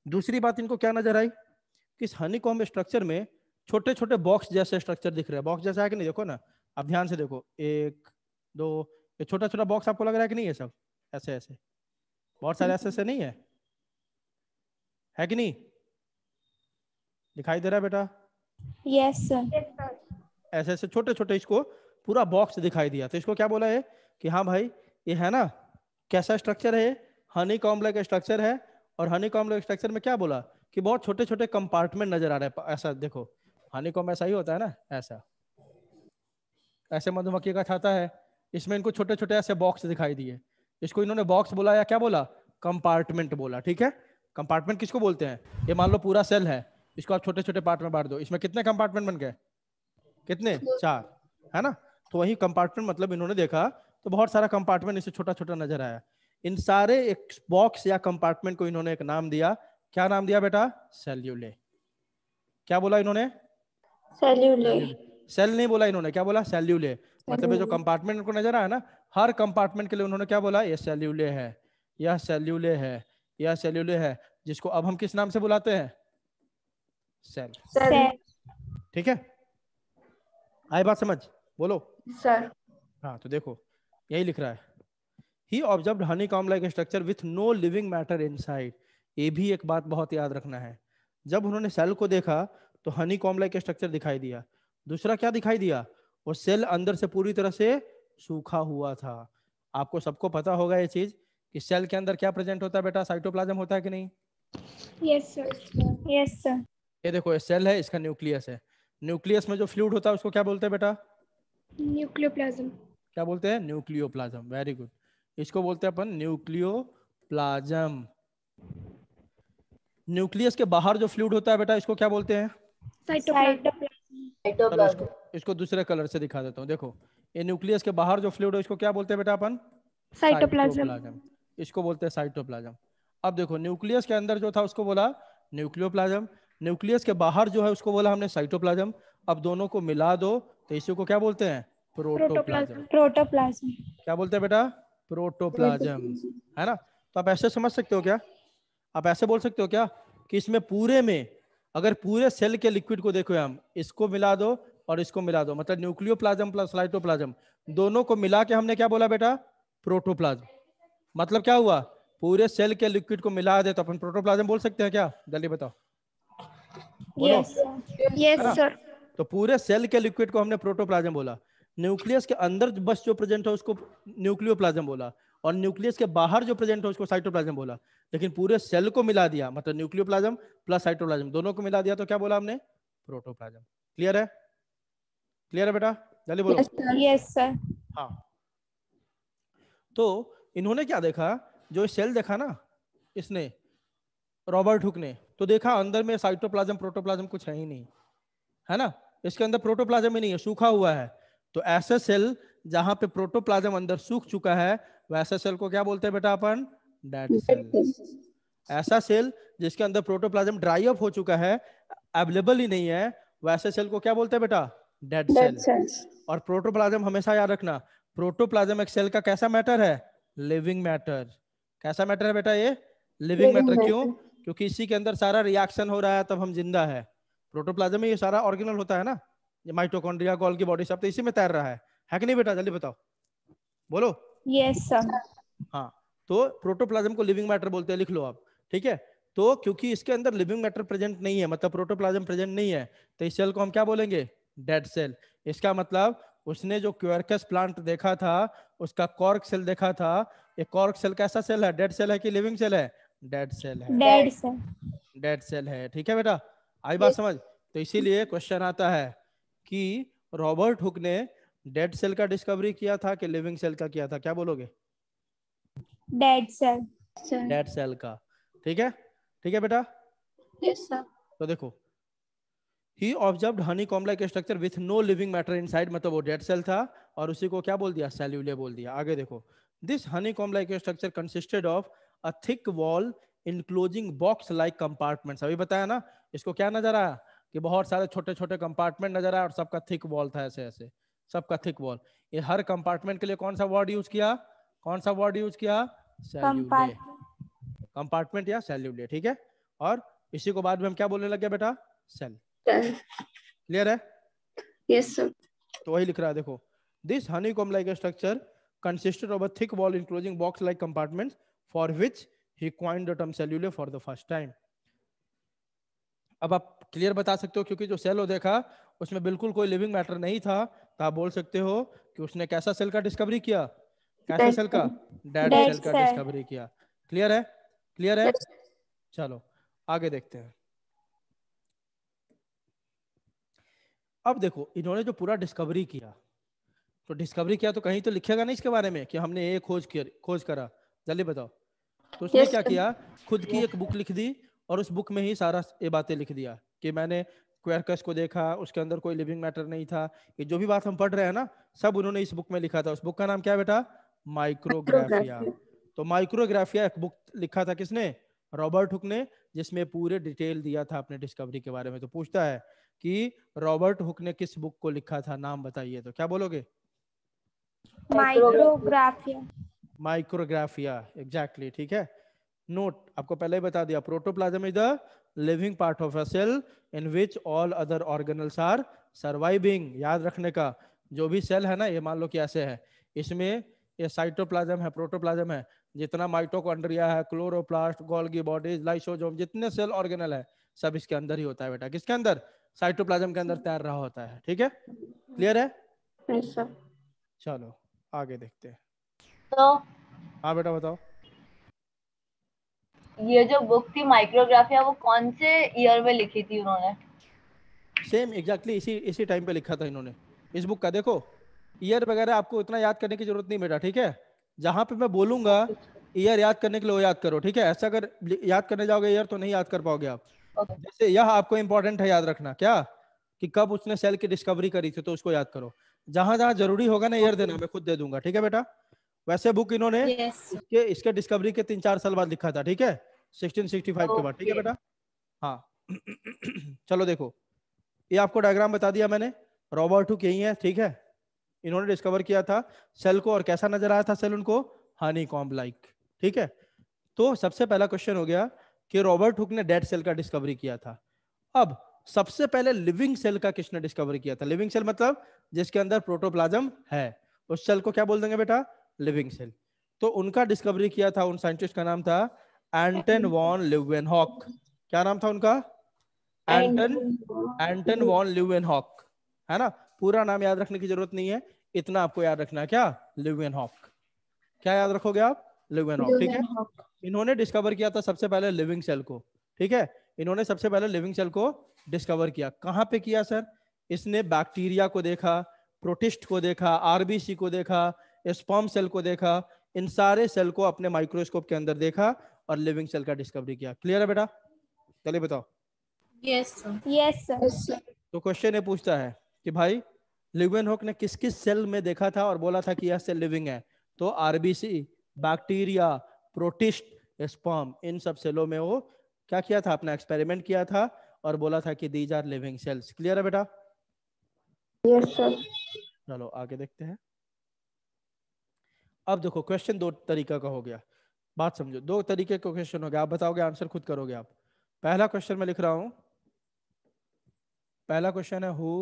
Speaker 1: दूसरी बात इनको क्या नज़र आई? कि इस हनी कॉम्ब स्ट्रक्चर में छोटे छोटे बॉक्स जैसे स्ट्रक्चर दिख रहे हैं। बॉक्स जैसा है कि नहीं? देखो ना आप ध्यान से देखो। एक दो ये छोटा छोटा बॉक्स आपको लग रहा है कि नहीं है सब? ऐसे ऐसे बहुत सारे ऐसे ऐसे नहीं है? है कि नहीं? दिखाई दे रहा है बेटा?
Speaker 3: यस सर
Speaker 1: ऐसे ऐसे छोटे छोटे इसको पूरा बॉक्स दिखाई दिया। तो इसको क्या बोला है कि हाँ भाई ये है ना? कैसा स्ट्रक्चर है? हनी कॉम्प्लेक स्ट्रक्चर है? और हनी कॉम्प्लेक स्ट्रक्चर में क्या बोला कि बहुत छोटे छोटे कंपार्टमेंट नज़र आ रहे हैं। ऐसा देखो हनी कॉम ऐसा ही होता है ना? ऐसा। ऐसे मधुमक्खी का छाता है। इसमें इनको छोटे छोटे ऐसे बॉक्स दिखाई दिए। इसको इन्होंने बॉक्स बोला या क्या बोला? कंपार्टमेंट बोला ठीक है? कंपार्टमेंट किसको बोलते हैं? ये मान लो पूरा सेल है। इसको आप छोटे छोटे पार्ट में बांट दो। इसमें कितने कंपार्टमेंट बन गए? कितने? चार। है ना? तो वही कंपार्टमेंट मतलब इन्होंने देखा तो बहुत सारा कंपार्टमेंट इसे छोटा छोटा नज़र आया। इन सारे एक बॉक्स या कंपार्टमेंट को इन्होंने एक नाम दिया। क्या नाम दिया बेटा? सेल्यूले क्या बोला इन्होंने?
Speaker 2: सेल्यूले
Speaker 1: सेल नहीं बोला इन्होंने। क्या बोला? सेल्यूले मतलब जो कंपार्टमेंट को नज़र आया ना हर कंपार्टमेंट के लिए उन्होंने क्या बोला? ये सेल्यूले है। यह सेल्यूले है। यह सेल्यूले है। जिसको अब हम किस नाम से बुलाते हैं? सेल
Speaker 3: सेल
Speaker 1: ठीक है? आई बात समझ? बोलो।
Speaker 2: सर
Speaker 1: हाँ तो देखो यही लिख रहा है। He observe honeycomb like structure with no living matter inside ये भी एक बात बहुत याद रखना है। जब उन्होंने सेल को देखा तो हनी कॉम लाइक स्ट्रक्चर दिखाई दिया। दूसरा क्या दिखाई दिया? वो सेल अंदर से पूरी तरह से सूखा हुआ था। आपको सबको पता होगा ये चीज़ कि सेल के अंदर क्या प्रेजेंट होता है बेटा? साइटोप्लाज्म होता है कि नहीं?
Speaker 3: यस सर यस सर
Speaker 1: ये देखो ये सेल है इसका न्यूक्लियस है। न्यूक्लियस में जो फ्लूइड होता है उसको क्या बोलते हैं बेटा?
Speaker 3: न्यूक्लियोप्लाज्म
Speaker 1: क्या बोलते हैं? न्यूक्लियोप्लाज्म वेरी गुड इसको बोलते हैं अपन न्यूक्लियोप्लाज्म न्यूक्लियस के बाहर जो फ्लूइड होता है बेटा इसको क्या बोलते हैं?
Speaker 3: साइटोप्लाज्म
Speaker 1: इसको इसको दूसरे कलर से दिखा देता हूँ। देखो ये न्यूक्लियस के बाहर जो फ्लूइड है इसको क्या बोलते हैं बेटा अपन?
Speaker 3: साइटोप्लाज्म
Speaker 1: साइटोप्लाज्म इसको बोलते हैं साइटोप्लाज्म अब देखो न्यूक्लियस के अंदर जो था उसको बोला न्यूक्लियोप्लाज्म न्यूक्लियस के बाहर जो है उसको बोला हमने साइटोप्लाज्म। अब दोनों को मिला दो तो इसी को क्या बोलते हैं? प्रोटोप्लाज्म।
Speaker 3: प्रोटोप्लाज्म।
Speaker 1: क्या बोलते हैं बेटा? प्रोटोप्लाज्म। है ना? तो आप ऐसे समझ सकते हो क्या? आप ऐसे बोल सकते हो क्या कि इसमें पूरे में अगर पूरे सेल के लिक्विड को देखो हम इसको मिला दो और इसको मिला दो। मतलब न्यूक्लियोप्लाज्म प्लस लाइटोप्लाज्म दोनों को मिला के हमने क्या बोला बेटा? प्रोटोप्लाज्म। मतलब क्या हुआ? पूरे सेल के लिक्विड को मिला दे तो अपन प्रोटोप्लाज्म बोल सकते हैं क्या? जल्दी बताओ। बोलो।
Speaker 3: यस सर
Speaker 1: तो पूरे सेल के लिक्विड को हमने प्रोटोप्लाज्म बोला। न्यूक्लियस के अंदर बस जो प्रेजेंट है उसको न्यूक्लियोप्लाज्म बोला। और न्यूक्लियस के बाहर जो प्रेजेंट है उसको साइटोप्लाज्म बोला। लेकिन पूरे सेल को मिला दिया मतलब न्यूक्लियोप्लाज्म प्लस साइटोप्लाज्म दोनों को मिला दिया तो क्या बोला हमने? प्रोटोप्लाज्म क्लियर है? क्लियर है बेटा? जल्दी बोलो।
Speaker 3: यस सर
Speaker 1: हाँ। तो इन्होंने क्या देखा? जो सेल देखा ना इसने रॉबर्ट हुक ने तो देखा अंदर में साइटोप्लाज्म प्रोटोप्लाज्म कुछ है ही नहीं। है ना? इसके अंदर प्रोटोप्लाज्म ही नहीं है सूखा हुआ है। तो ऐसे सेल जहाँ पे प्रोटोप्लाज्म अंदर सूख चुका है वैसे सेल को क्या बोलते हैं बेटा अपन? डेड सेल ऐसा सेल जिसके अंदर प्रोटोप्लाज्म ड्राई अप हो चुका है अवेलेबल ही नहीं है वैसे सेल को क्या बोलते हैं बेटा? डेड सेल और प्रोटोप्लाज्म हमेशा याद रखना प्रोटोप्लाज्म एक सेल का कैसा मैटर है? लिविंग मैटर कैसा मैटर है बेटा ये? लिविंग मैटर क्यों. क्योंकि इसी के अंदर सारा रिएक्शन हो रहा है तब हम ज़िंदा है। प्रोटोप्लाज्म में ये सारा ऑर्गेनल होता है ना? ये माइटोकॉन्ड्रिया की बॉडी सब तो इसी में तैर रहा है। है कि नहीं बेटा? जल्दी बताओ। बोलो।
Speaker 3: Yes, sir.
Speaker 1: हाँ तो प्रोटोप्लाज्म को लिविंग मैटर बोलते हैं लिख लो आप। ठीक है? तो क्योंकि इसके अंदर लिविंग मैटर प्रेजेंट नहीं है मतलब प्रोटोप्लाज्म प्रेजेंट नहीं है तो इस सेल को हम क्या बोलेंगे? डेड सेल इसका मतलब उसने जो क्यूरकस प्लांट देखा था उसका कॉर्क सेल देखा था ये कॉर्क सेल कैसा सेल है? डेड सेल है कि लिविंग सेल है? डेड सेल है।
Speaker 3: Dead, sir.
Speaker 1: डेड सेल है। ठीक है बेटा? आई बात समझ? तो इसीलिए क्वेश्चन आता है कि रॉबर्ट हुक ने डेड सेल का डिस्कवरी किया था कि लिविंग सेल का किया था? क्या बोलोगे?
Speaker 3: Dead cell.
Speaker 2: Sir.
Speaker 1: Dead cell का। ठीक है? ठीक है बेटा?
Speaker 2: Yes, sir.
Speaker 1: तो देखो he observe honeycomb like structure with no living matter inside मतलब वो डेड सेल था और उसी को क्या बोल दिया? सेल्यूले बोल दिया। आगे देखो। This honeycomb like structure consisted of a thick wall enclosing box like compartments अभी बताया ना इसको क्या नज़र? आया कि बहुत सारे छोटे छोटे कंपार्टमेंट नज़र आया और सबका थिक वॉल था ऐसे ऐसे। सबका थिक वॉल ये हर कंपार्टमेंट के लिए कौन सा वर्ड यूज़ किया? कौन सा वर्ड यूज़ किया? कंपार्टमेंट या सेल्यूले ठीक है? और इसी को बाद में हम क्या बोलने लगे बेटा? सेल क्लियर है?
Speaker 2: Yes,
Speaker 1: तो वही लिख रहा है देखो। This honeycomb like structure consisted of a thick wall enclosing box like compartments for which he coined the term cellule for the first time. अब आप क्लियर बता सकते हो क्योंकि जो सेल हो देखा उसमें बिल्कुल कोई लिविंग मैटर नहीं था तो आप बोल सकते हो कि उसने कैसा सेल का डिस्कवरी किया? कैसे सेल का? डेड सेल का डिस्कवरी किया। क्लियर है? क्लियर है? चलो आगे देखते हैं। अब देखो इन्होंने जो पूरा डिस्कवरी किया तो डिस्कवरी किया तो कहीं तो लिखेगा नहीं इसके बारे में कि हमने ये खोज किया खोज करा। जल्दी बताओ। तो उसने
Speaker 2: Yes,
Speaker 1: क्या किया? खुद की एक बुक लिख दी और उस बुक में ही सारा ये बातें लिख दिया कि मैंने क्वेरकस को देखा उसके अंदर कोई लिविंग मैटर नहीं था ये जो भी बात हम पढ़ रहे हैं ना सब उन्होंने इस बुक में लिखा था। उस बुक का नाम क्या बेटा? माइक्रोग्राफिया तो माइक्रोग्राफिया एक बुक लिखा था किसने? रॉबर्ट हुक ने जिसमें पूरे डिटेल दिया था अपने डिस्कवरी के बारे में। तो पूछता है कि रॉबर्ट हुक ने किस बुक को लिखा था? नाम बताइए तो। क्या बोलोगे?
Speaker 3: Micrographia.
Speaker 1: माइक्रोग्राफिया एग्जैक्टली ठीक है? नोट आपको पहले ही बता दिया protoplasm is the living part of a cell in which all other organelles are surviving याद रखने का। जो भी सेल है ना ये मान लो कि ऐसे है। इसमें ये साइटोप्लाज्म है प्रोटोप्लाज्म है। जितना माइटोकॉन्ड्रिया है क्लोरोप्लास्ट गोल्गी बॉडीज लाइसोजोम जितने सेल ऑर्गेनल है सब इसके अंदर ही होता है बेटा। किसके अंदर? साइटोप्लाज्म के अंदर तैर रहा होता है ठीक है? क्लियर है? चलो आगे देखते हैं।
Speaker 4: तो
Speaker 1: हाँ बेटा बताओ।
Speaker 4: ये जो बुक थी माइक्रोग्राफिया वो कौन से ईयर में लिखी थी उन्होंने?
Speaker 1: सेम एग्जैक्टली इसी इसी टाइम पे लिखा था इन्होंने। इस बुक का देखो ईयर वगैरह आपको इतना याद करने की ज़रूरत नहीं बेटा ठीक है? जहाँ पे मैं बोलूँगा ईयर याद करने के लिए वो याद करो ठीक है? ऐसा अगर याद करने जाओगे ईयर तो नहीं याद कर पाओगे आप।
Speaker 4: Okay.
Speaker 1: जैसे यह आपको इम्पोर्टेंट है याद रखना क्या? कि कब उसने सेल की डिस्कवरी करी थी तो उसको याद करो। जहाँ जहाँ ज़रूरी होगा ना ईयर देना मैं खुद दे दूँगा ठीक है बेटा? वैसे बुक इन्होंने
Speaker 2: Yes.
Speaker 1: इसके इसके डिस्कवरी के तीन चार साल बाद लिखा था ठीक है? 1665 के बाद ठीक है बेटा? हाँ। चलो देखो। ये आपको डायग्राम बता दिया मैंने। रॉबर्ट हुक यही है ठीक है? इन्होंने डिस्कवर किया था सेल को और कैसा नज़र आया था सेल उनको? हानी कॉम्ब लाइक ठीक है? तो सबसे पहला क्वेश्चन हो गया कि रॉबर्ट हुक ने डेड सेल का डिस्कवरी किया था। अब सबसे पहले लिविंग सेल का किसने डिस्कवर किया था? लिविंग सेल मतलब जिसके अंदर प्रोटोप्लाज्म है। उस सेल को क्या बोल देंगे बेटा? लिविंग सेल तो उनका डिस्कवरी किया था उन साइंटिस्ट का नाम था एंटन वॉन लिवेनहॉक क्या नाम था उनका? एंटन एंटन वॉन लिवेनहॉक है ना? पूरा नाम याद रखने की ज़रूरत नहीं है। इतना आपको याद रखना है। क्या? लिवेनहॉक क्या याद रखोगे आप? लिवेनहॉक ठीक है? इन्होंने डिस्कवर किया था सबसे पहले लिविंग सेल को ठीक है? इन्होंने सबसे पहले लिविंग सेल को डिस्कवर किया। कहाँ पे किया सर इसने बैक्टीरिया को देखा प्रोटिस्ट को देखा आरबीसी को देखा स्पर्म सेल को देखा इन सारे सेल को अपने माइक्रोस्कोप के अंदर देखा और लिविंग सेल का डिस्कवरी किया। क्लियर है बेटा? चलिए बताओ।
Speaker 3: Yes, sir.
Speaker 2: Yes,
Speaker 1: तो क्वेश्चन ये पूछता है कि भाई लिवेन हॉक ने किस किस सेल में देखा था और बोला था कि यह सेल लिविंग है? तो आरबीसी बैक्टीरिया प्रोटिस्ट स्पर्म इन सब सेलों में वो क्या किया था? अपना एक्सपेरिमेंट किया था और बोला था कि these are living cells clear है बेटा?
Speaker 2: Yes, sir.
Speaker 1: चलो आगे देखते हैं। अब देखो क्वेश्चन दो तरीका का हो गया। बात समझो दो तरीके का क्वेश्चन हो गया। आप बताओगे आंसर खुद करोगे आप। पहला क्वेश्चन मैं लिख रहा हूँ। पहला क्वेश्चन है हु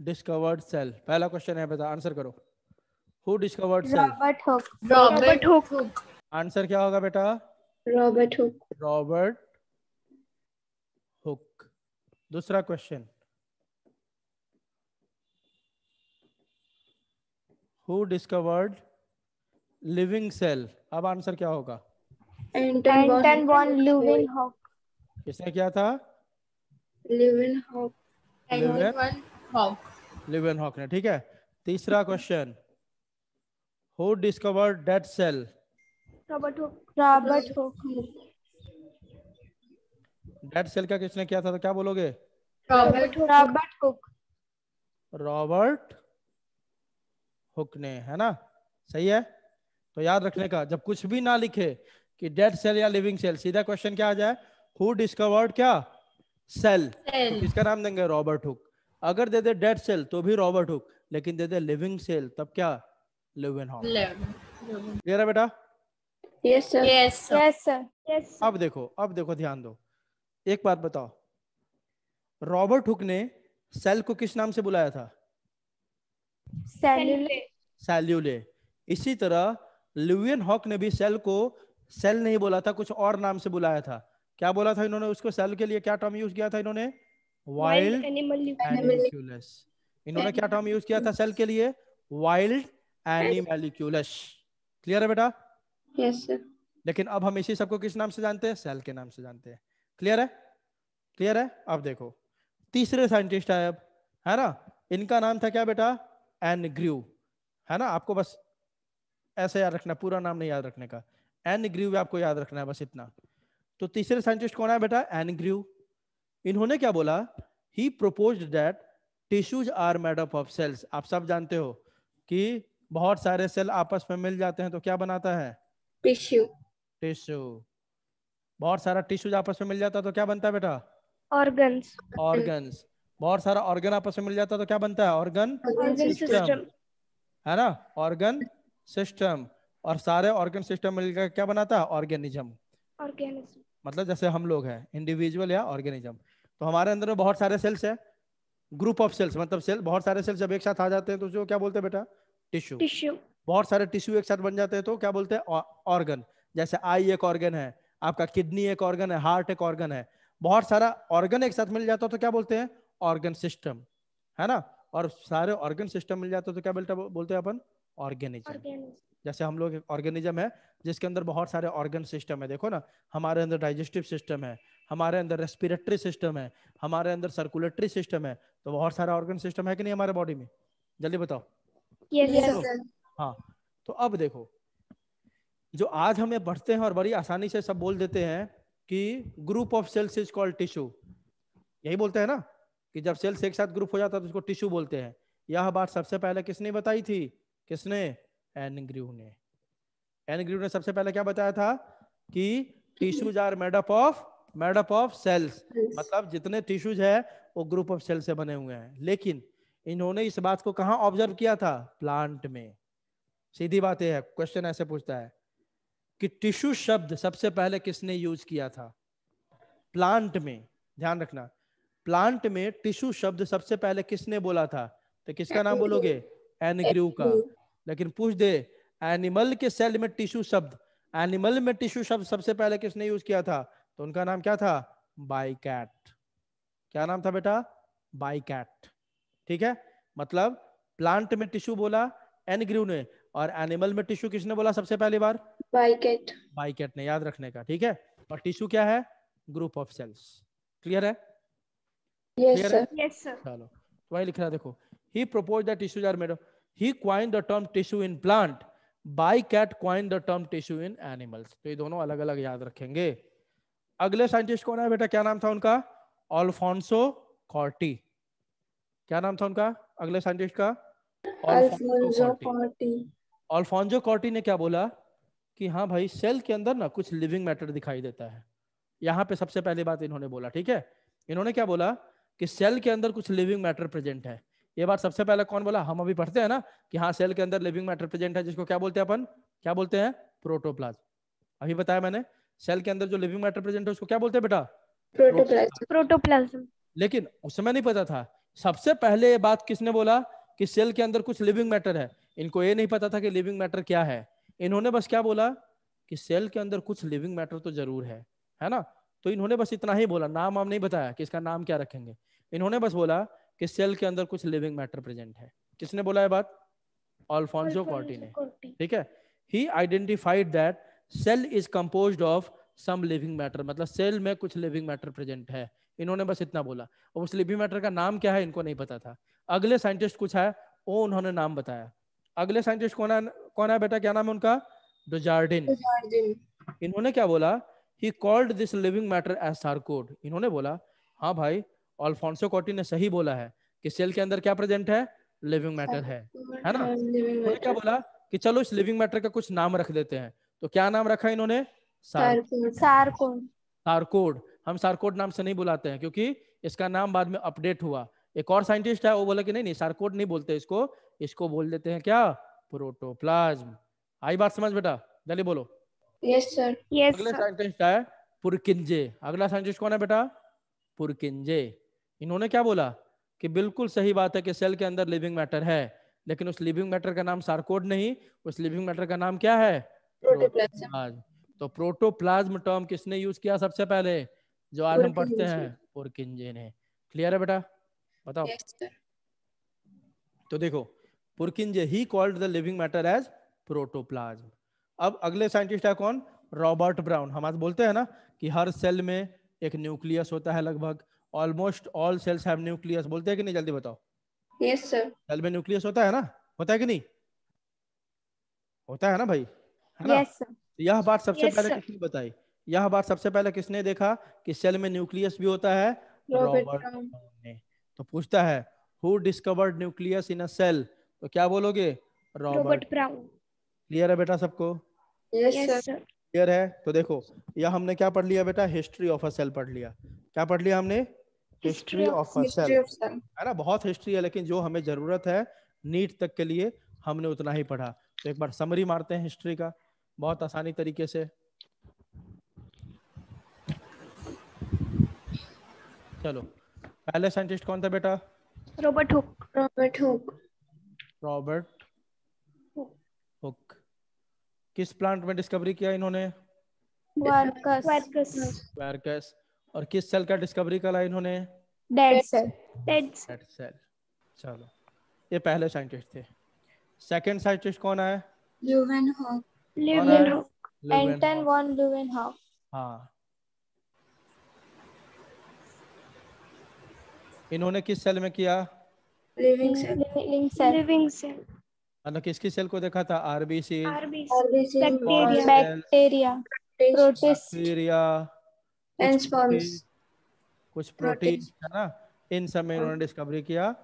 Speaker 1: डिस्कवर्ड सेल पहला क्वेश्चन है बता आंसर करो। Who discovered cell
Speaker 3: Robert Hooke.
Speaker 2: Robert
Speaker 3: Hooke.
Speaker 1: Answer क्या होगा बेटा?
Speaker 2: रॉबर्ट हुक
Speaker 1: रॉबर्ट हुक दूसरा question who discovered living cell अब आंसर क्या होगा? किसने क्या था? लिविन हॉक ने ठीक है? तीसरा question who discovered dead cell dead cell का किसने किया था तो क्या बोलोगे?
Speaker 3: Robert Robert Hooke
Speaker 1: Robert Hooke ने है ना? सही है? तो याद रखने का जब कुछ भी ना लिखे कि डेड सेल या लिविंग सेल सीधा क्वेश्चन क्या आ जाए? हु डिस्कवर्ड क्या? सेल तो किसका नाम देंगे? रॉबर्ट हुक अगर दे दे डेड सेल तो भी रॉबर्ट हुक लेकिन दे दे लिविंग सेल तब क्या? लिविन हॉक क्लियर है बेटा?
Speaker 2: Sir.
Speaker 3: Yes, sir. Yes, sir.
Speaker 1: अब देखो अब देखो ध्यान दो। एक बात बताओ। रॉबर्ट हुक ने सेल को किस नाम से बुलाया था? सेल्यूले। इसी तरह लुवियन हॉक ने भी सेल को सेल नहीं बोला था कुछ और नाम से बुलाया था। क्या बोला था इन्होंने उसको सेल के लिए? क्या टर्म यूज़ किया था इन्होंने? Wild
Speaker 3: animal.
Speaker 1: इन्होंने क्या टर्म यूज़ किया था सेल के लिए? वाइल्ड एनिमैलिक्यूलस क्लियर है बेटा?
Speaker 2: Yes, sir.
Speaker 1: लेकिन अब हम इसी सबको किस नाम से जानते हैं? सेल के नाम से जानते हैं। क्लियर है? क्लियर है? अब देखो। तीसरे साइंटिस्ट आए अब। है ना? इनका नाम था क्या बेटा? एन ग्रीव है ना? आपको बस ऐसे याद रखना पूरा नाम नहीं याद रखने का। एन ग्रीव आपको याद रखना है बस इतना। तो तीसरे साइंटिस्ट कौन है बेटा? N Grew. इन्होंने क्या बोला? He propose that tissues are made up of cells आप सब जानते हो कि बहुत सारे सेल आपस में मिल जाते हैं तो क्या बनाता है?
Speaker 2: टिश्यू
Speaker 1: टिश्यू बहुत सारा टिश्यूज आपस में मिल जाता है तो क्या बनता है बेटा?
Speaker 3: Organs.
Speaker 1: ऑर्गन्स बहुत सारा ऑर्गन आपस में मिल जाता है तो क्या बनता है? Organ system. है ना? ऑर्गन सिस्टम और सारे ऑर्गन सिस्टम मिलकर क्या बनाता है? ऑर्गेनिज्म. मतलब जैसे हम लोग हैं इंडिविजुअल या ऑर्गेनिज्म तो हमारे अंदर में बहुत सारे सेल्स है. ग्रुप ऑफ़ सेल्स मतलब सेल बहुत सारे सेल्स जब एक साथ आ जाते हैं तो जो क्या बोलते हैं बेटा? Tissue
Speaker 3: Tissue.
Speaker 1: बहुत सारे टिश्यू एक साथ बन जाते हैं तो क्या बोलते हैं? ऑर्गन जैसे आई एक ऑर्गन है आपका किडनी एक ऑर्गन है हार्ट एक ऑर्गन है. बहुत सारा ऑर्गन एक साथ मिल जाता है तो क्या बोलते हैं? ऑर्गन सिस्टम है ना? और सारे ऑर्गन सिस्टम मिल जाते तो क्या बोलते बोलते हैं अपन? ऑर्गेनिज्म जैसे हम लोग एक ऑर्गेनिज्म है जिसके अंदर बहुत सारे ऑर्गन सिस्टम है देखो ना? हमारे अंदर डाइजेस्टिव सिस्टम है हमारे अंदर रेस्पिरेटरी सिस्टम है हमारे अंदर सर्कुलेटरी सिस्टम है तो बहुत सारा ऑर्गन सिस्टम है कि नहीं हमारे बॉडी में? जल्दी बताओ।
Speaker 3: Yes,
Speaker 2: Yes.
Speaker 1: हाँ तो अब देखो जो आज हमें पढ़ते हैं और बड़ी आसानी से सब बोल देते हैं कि group of cells is called tissue यही बोलते हैं ना? कि जब सेल्स एक साथ ग्रुप हो जाता है तो उसको टिश्यू बोलते हैं। यह बात सबसे पहले किसने बताई थी? किसने? एनग्रीव ने। एनग्रीव ने सबसे पहले क्या बताया था? कि tissues are made up of made up of cells. मतलब जितने टिश्यूज है वो ग्रुप ऑफ़ सेल से बने हुए हैं। लेकिन इन्होंने इस बात को कहा ऑब्ज़र्व किया था? प्लांट में। सीधी बात यह है क्वेश्चन ऐसे पूछता है कि टिश्यू शब्द सबसे पहले किसने यूज़ किया था? प्लांट में। ध्यान रखना प्लांट में टिश्यू शब्द सबसे पहले किसने बोला था? तो किसका नाम बोलोगे? एनग्रीव का। लेकिन पूछ दे एनिमल के सेल में टिश्यू शब्द एनिमल में टिश्यू शब्द सबसे पहले किसने यूज़ किया था? तो उनका नाम क्या था? बाइकैट क्या नाम था बेटा? बाइकैट ठीक है? मतलब प्लांट में टिश्यू बोला एनग्रीव ने और एनिमल में टिश्यू किसने बोला सबसे पहली बार?
Speaker 2: Bycat.
Speaker 1: बाइकेट ने याद रखने का। ठीक है? और टिश्यू क्या है? Group of cells. क्लियर है?
Speaker 2: Yes, sir.
Speaker 3: Yes, sir.
Speaker 1: चलो तो वही लिख रहा देखो। He propose that tissues are made he coined the term tissue in plant Bichat coined the term tissue in animals तो ये दोनों अलग अलग याद रखेंगे। अगले साइंटिस्ट कौन है बेटा? क्या नाम था उनका? ऑल्फोंसो कॉर्टी क्या नाम था उनका? अगले साइंटिस्ट का?
Speaker 2: अल्फोंसो कॉर्टी
Speaker 1: अल्फोंसो कॉर्टी ने क्या बोला? कि हाँ भाई सेल के अंदर ना कुछ लिविंग मैटर दिखाई देता है। यहाँ पे सबसे पहली बात इन्होंने बोला ठीक है? इन्होंने क्या बोला? कि सेल के अंदर कुछ लिविंग मैटर प्रेजेंट है। ये बात सबसे पहले कौन बोला? हम अभी पढ़ते हैं ना कि हाँ सेल के अंदर लिविंग मैटर प्रेजेंट है जिसको क्या बोलते हैं अपन? क्या बोलते हैं? प्रोटोप्लाज्म अभी बताया मैंने सेल के अंदर जो लिविंग मैटर प्रेजेंट है उसको क्या बोलते हैं बेटा?
Speaker 2: प्रोटोप्लाज्म
Speaker 3: प्रोटोप्लाज्म
Speaker 1: लेकिन उस समय नहीं पता था। सबसे पहले ये बात किसने बोला? कि सेल के अंदर कुछ लिविंग मैटर है। इनको ये नहीं पता था कि लिविंग मैटर क्या है। इन्होंने बस क्या बोला? कि सेल के अंदर कुछ लिविंग मैटर तो ज़रूर है। है ना? तो इन्होंने बस इतना ही बोला नाम वाम नहीं बताया कि इसका नाम क्या रखेंगे। इन्होंने बस बोला कि सेल के अंदर कुछ लिविंग मैटर प्रेजेंट है। किसने बोला ये बात? अल्फोंसो कॉर्टी ने। ठीक है? He identified that cell is composed of some living matter मतलब सेल में कुछ लिविंग मैटर प्रेजेंट है। इन्होंने बस इतना बोला। और उस लिविंग मैटर का नाम क्या है इनको नहीं पता था। अगले साइंटिस्ट कुछ है वो उन्होंने नाम बताया। अगले साइंटिस्ट कौन है कौन है बेटा? क्या नाम है उनका? डोजार्डिन इन्होंने क्या बोला? He called this living matter as sarcode इन्होंने बोला हाँ भाई अल्फोंसो कॉटी ने सही बोला है कि सेल के अंदर क्या प्रेजेंट है? लिविंग मैटर है। है ना? उन्होंने क्या बोला कि चलो इस लिविंग मैटर का कुछ नाम रख देते हैं। तो क्या नाम रखा इन्होंने? सार
Speaker 3: सारकोड
Speaker 1: सारकोड हम सारकोड नाम से नहीं बुलाते हैं क्योंकि इसका नाम बाद में अपडेट हुआ। एक और साइंटिस्ट है वो बोला कि नहीं नहीं सारकोड नहीं बोलते इसको। इसको बोल देते हैं क्या? प्रोटोप्लाज्म आई बात समझ बेटा? जल्दी बोलो।
Speaker 2: यस सर
Speaker 3: यस
Speaker 1: अगले साइंटिस्ट है? पुरकिंजे। अगला साइंटिस्ट कौन है बेटा? पुरकिंजे। इन्होंने क्या बोला? कि बिल्कुल सही बात है कि सेल के अंदर लिविंग मैटर है लेकिन उस लिविंग मैटर का नाम सारकोड नहीं उस लिविंग मैटर का नाम क्या है?
Speaker 2: प्रोटोप्लाज्म
Speaker 1: तो प्रोटोप्लाज्म टर्म किसने यूज़ किया सबसे पहले? जो आज हम पढ़ते। हैं पुरकिंजे ने। क्लियर है बेटा? बताओ।
Speaker 2: सर
Speaker 1: तो देखो Purkinje he called the living matter as protoplasm अब अगले साइंटिस्ट है कौन? रॉबर्ट ब्राउन हम आज बोलते हैं ना कि हर सेल में एक न्यूक्लियस होता है लगभग। Almost all cells have nucleus बोलते हैं कि नहीं? जल्दी बताओ।
Speaker 2: यस सर
Speaker 1: सेल में न्यूक्लियस होता है ना? होता है कि नहीं? होता है ना भाई? है ना?
Speaker 3: सर
Speaker 1: तो यह बात सबसे
Speaker 3: Yes,
Speaker 1: पहले. किसने बताई? यह बात सबसे पहले किसने देखा कि सेल में न्यूक्लियस भी होता है?
Speaker 2: रॉबर्ट ब्राउन
Speaker 1: ने। तो पूछता है who discovered nucleus in a cell तो क्या बोलोगे? रॉबर्ट
Speaker 3: ब्राउन
Speaker 1: क्लियर है बेटा सबको? क्लियर है? तो देखो यह हमने क्या पढ़ लिया बेटा? हिस्ट्री ऑफ़ अ सेल पढ़ लिया। क्या पढ़ लिया हमने? History of a cell
Speaker 2: cell
Speaker 1: है ना? बहुत हिस्ट्री है लेकिन जो हमें ज़रूरत है नीट तक के लिए हमने उतना ही पढ़ा। तो एक बार समरी मारते हैं हिस्ट्री का। बहुत आसानी तरीके से। चलो। पहले साइंटिस्ट कौन था बेटा?
Speaker 3: Robert Hooke
Speaker 2: Robert Hooke
Speaker 1: Robert Hooke किस प्लांट में डिस्कवरी किया इन्होंने?
Speaker 3: वर्कस
Speaker 1: और किस सेल का डिस्कवरी करा इन्होंने?
Speaker 3: डेड सेल डेड
Speaker 1: सेल चलो। ये पहले साइंटिस्ट थे। सेकंड साइंटिस्ट कौन है
Speaker 2: Leeuwenhoek
Speaker 3: Leeuwenhoek
Speaker 1: Leeuwen
Speaker 3: van Leeuwenhoek
Speaker 1: हाँ। इन्होंने किस सेल में किया?
Speaker 2: Living cell
Speaker 3: living cell living cell
Speaker 1: मतलब किसकी सेल को देखा था? आरबीसी।
Speaker 3: बैक्टीरिया।
Speaker 1: कुछ प्रोटीन है ना? इन सब में इन्होंने डिस्कवरी किया।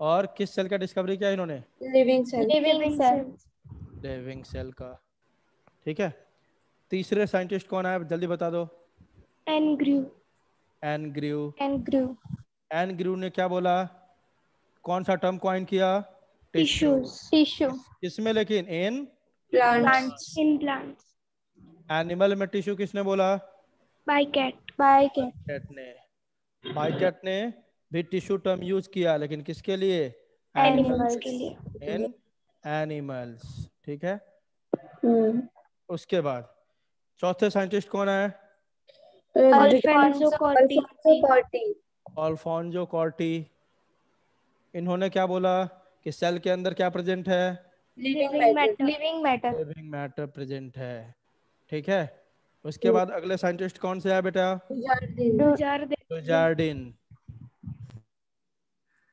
Speaker 1: और किस सेल का डिस्कवरी किया इन्होंने?
Speaker 2: Living cell
Speaker 3: living cell
Speaker 1: living cell का। ठीक है? तीसरे साइंटिस्ट कौन है जल्दी बता दो।
Speaker 3: एनग्रू
Speaker 1: एनग्रू
Speaker 3: एनग्रू
Speaker 1: एनग्रू ने क्या बोला? कौन सा टर्म कॉइन किया?
Speaker 3: टिश्यूज टिश्यू
Speaker 1: किसमें लेकिन in
Speaker 2: plants
Speaker 3: in plants
Speaker 1: animal में टिश्यू किसने बोला?
Speaker 3: बाय कैट बाय कैट
Speaker 1: कैट ने. बाइकैट ने भी टिश्यू टर्म यूज़ किया लेकिन किसके लिए?
Speaker 3: एनिमल्स के लिए.
Speaker 1: इन एनिमल्स ठीक है?
Speaker 2: हम्म
Speaker 1: उसके बाद चौथे साइंटिस्ट कौन है?
Speaker 3: अल्फोंसो कॉर्टी
Speaker 2: कॉर्टी
Speaker 1: अल्फोंजो कॉर्टी इन्होंने क्या बोला? कि सेल के अंदर क्या प्रेजेंट है?
Speaker 2: Living
Speaker 3: living
Speaker 2: matter
Speaker 3: living matter
Speaker 1: present है। ठीक है? उसके बाद अगले साइंटिस्ट कौन से है बेटा?
Speaker 2: जार्डिन
Speaker 1: जार्डिन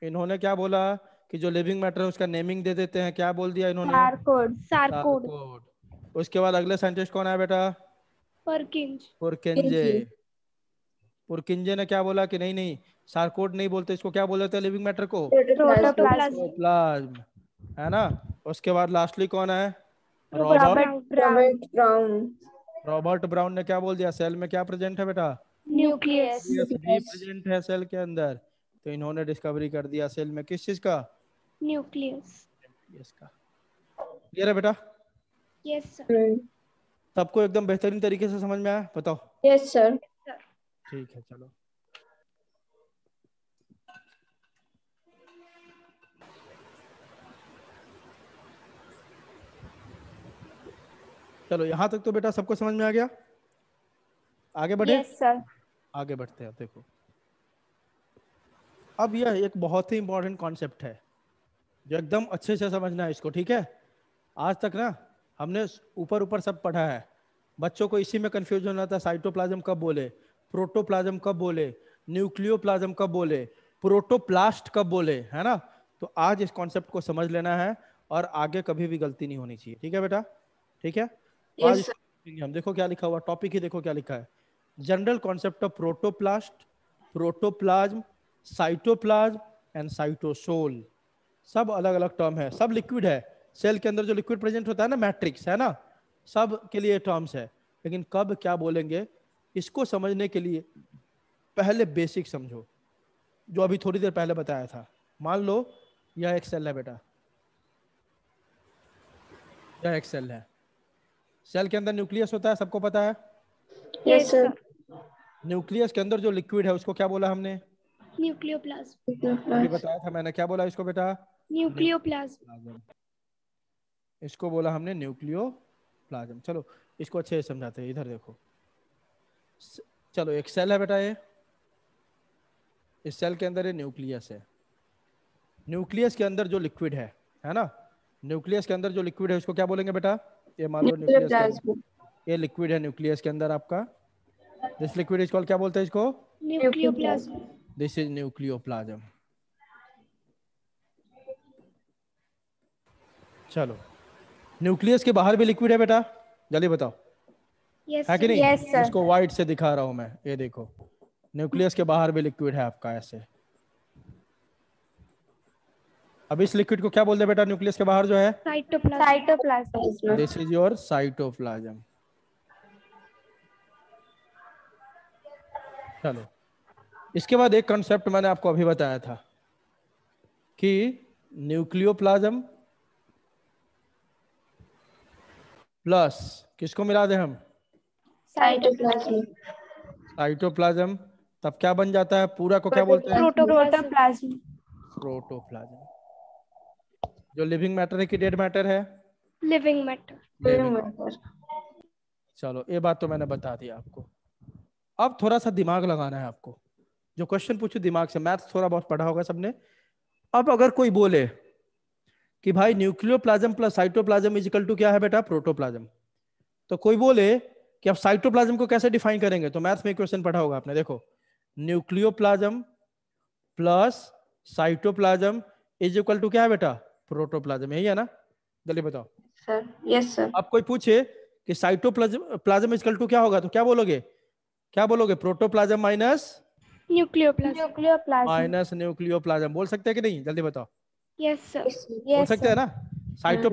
Speaker 1: इन्होंने क्या बोला कि जो लिविंग मैटर है उसका नेमिंग दे देते हैं। क्या बोल दिया इन्होंने?
Speaker 3: सारकोड सारकोड
Speaker 1: सारकोड उसके बाद अगले साइंटिस्ट कौन है बेटा?
Speaker 3: परकिंज
Speaker 1: पुरकिंजे पुरकिंजे ने क्या बोला कि नहीं नहीं सारकोड नहीं बोलते इसको क्या बोल देते हैं लिविंग मैटर को?
Speaker 3: प्रोटोप्लाज्म
Speaker 1: प्लाज्म है ना? उसके बाद लास्टली कौन है?
Speaker 3: रॉबर्ट ब्राउन
Speaker 1: रॉबर्ट ब्राउन ने क्या बोल दिया? सेल में क्या प्रेजेंट है बेटा?
Speaker 3: न्यूक्लियस
Speaker 1: भी प्रेजेंट है सेल के अंदर। तो इन्होंने डिस्कवरी कर दिया सेल में। किस चीज़ का?
Speaker 3: न्यूक्लियस
Speaker 1: इसका क्लियर है बेटा?
Speaker 3: यस सर
Speaker 1: सबको एकदम बेहतरीन तरीके से समझ में आया? बताओ।
Speaker 2: यस सर
Speaker 1: ठीक है चलो। चलो यहाँ तक तो बेटा सबको समझ में आ गया? आगे बढ़े?
Speaker 3: सर
Speaker 1: आगे बढ़ते हैं देखो। अब यह एक बहुत ही इंपॉर्टेंट कॉन्सेप्ट है जो एकदम अच्छे से समझना है इसको ठीक है? आज तक ना हमने ऊपर ऊपर सब पढ़ा है। बच्चों को इसी में कंफ्यूजन होता है साइटोप्लाज्म कब बोले प्रोटोप्लाज्म कब बोले न्यूक्लियोप्लाज्म कब बोले प्रोटोप्लास्ट कब बोले है ना? तो आज इस कॉन्सेप्ट को समझ लेना है और आगे कभी भी गलती नहीं होनी चाहिए ठीक है बेटा? ठीक है?
Speaker 2: Yes,
Speaker 1: हम। देखो क्या लिखा हुआ टॉपिक ही देखो क्या लिखा है। General concept of protoplast protoplasm cytoplasm and cytosol सब अलग अलग टर्म है। सब लिक्विड है। सेल के अंदर जो लिक्विड प्रेजेंट होता है ना मैट्रिक्स है ना? सब के लिए टर्म्स है। लेकिन कब क्या बोलेंगे इसको समझने के लिए पहले बेसिक समझो। जो अभी थोड़ी देर पहले बताया था। मान लो यह एक सेल है बेटा। यह एक सेल है। सेल के अंदर न्यूक्लियस होता है सबको पता है?
Speaker 2: यस सर
Speaker 1: न्यूक्लियस के अंदर जो लिक्विड है उसको क्या बोला हमने?
Speaker 3: न्यूक्लियोप्लाज्म
Speaker 1: बताया था मैंने। क्या बोला इसको बेटा?
Speaker 3: न्यूक्लियोप्लाज्म
Speaker 1: इसको बोला हमने न्यूक्लियो प्लाज्म चलो इसको अच्छे से समझाते हैं। इधर देखो। चलो एक सेल है बेटा ये। इस सेल के अंदर ये न्यूक्लियस है। न्यूक्लियस के अंदर जो लिक्विड है है ना? न्यूक्लियस के अंदर जो लिक्विड है उसको क्या बोलेंगे बेटा? ये मान लो न्यूक्लियस ये लिक्विड है न्यूक्लियस के अंदर आपका। दिस लिक्विड इज़ कॉल्ड क्या बोलते हैं इसको?
Speaker 3: न्यूक्लियोप्लाज्म
Speaker 1: दिस इज़ न्यूक्लियोप्लाज्म चलो। न्यूक्लियस के बाहर भी लिक्विड है बेटा? जल्दी बताओ।
Speaker 3: यस
Speaker 1: है कि नहीं?
Speaker 3: यस सर
Speaker 1: इसको व्हाइट से दिखा रहा हूँ मैं। ये देखो। न्यूक्लियस के बाहर भी लिक्विड है आपका ऐसे। अब इस लिक्विड को क्या बोलते हैं बेटा? न्यूक्लियस के बाहर जो है?
Speaker 3: Cytoplasm cytoplasm
Speaker 1: this is your cytoplasm चलो। इसके बाद एक कंसेप्ट मैंने आपको अभी बताया था कि न्यूक्लियोप्लाज्म प्लस किसको मिला दे हम?
Speaker 2: साइटोप्लाज्म
Speaker 1: साइटोप्लाज्म तब क्या बन जाता है? पूरा को क्या बोलते हैं?
Speaker 3: प्रोटोप्लाज्म
Speaker 1: प्रोटोप्लाज्म जो लिविंग मैटर है कि डेड मैटर है?
Speaker 3: लिविंग मैटर
Speaker 1: चलो ये बात तो मैंने बता दिया आपको। अब थोड़ा सा दिमाग लगाना है आपको। जो क्वेश्चन पूछो दिमाग से मैथ्स थोड़ा बहुत पढ़ा होगा सबने। अब अगर कोई बोले कि भाई nucleoplasm plus cytoplasm is equal to क्या है बेटा? प्रोटोप्लाज्म तो कोई बोले कि अब साइटोप्लाज्म को कैसे डिफाइन करेंगे? तो मैथ्स में क्वेश्चन पढ़ा होगा आपने देखो। Nucleoplasm plus cytoplasm is equal to क्या है बेटा? प्रोटोप्लाज्म यही है ना? जल्दी बताओ।
Speaker 2: सर यस सर
Speaker 1: अब कोई पूछे कि साइटोप्लाज्म प्लाज्म इक्वल टू क्या होगा तो क्या बोलोगे? क्या बोलोगे? Protoplasm minus?
Speaker 3: Nucleoplasm. Nucleoplasm.
Speaker 1: Minus nucleoplasm बोल सकते हैं कि नहीं? जल्दी बताओ।
Speaker 3: यस सर
Speaker 1: बोल सकते हैं ना? साइटो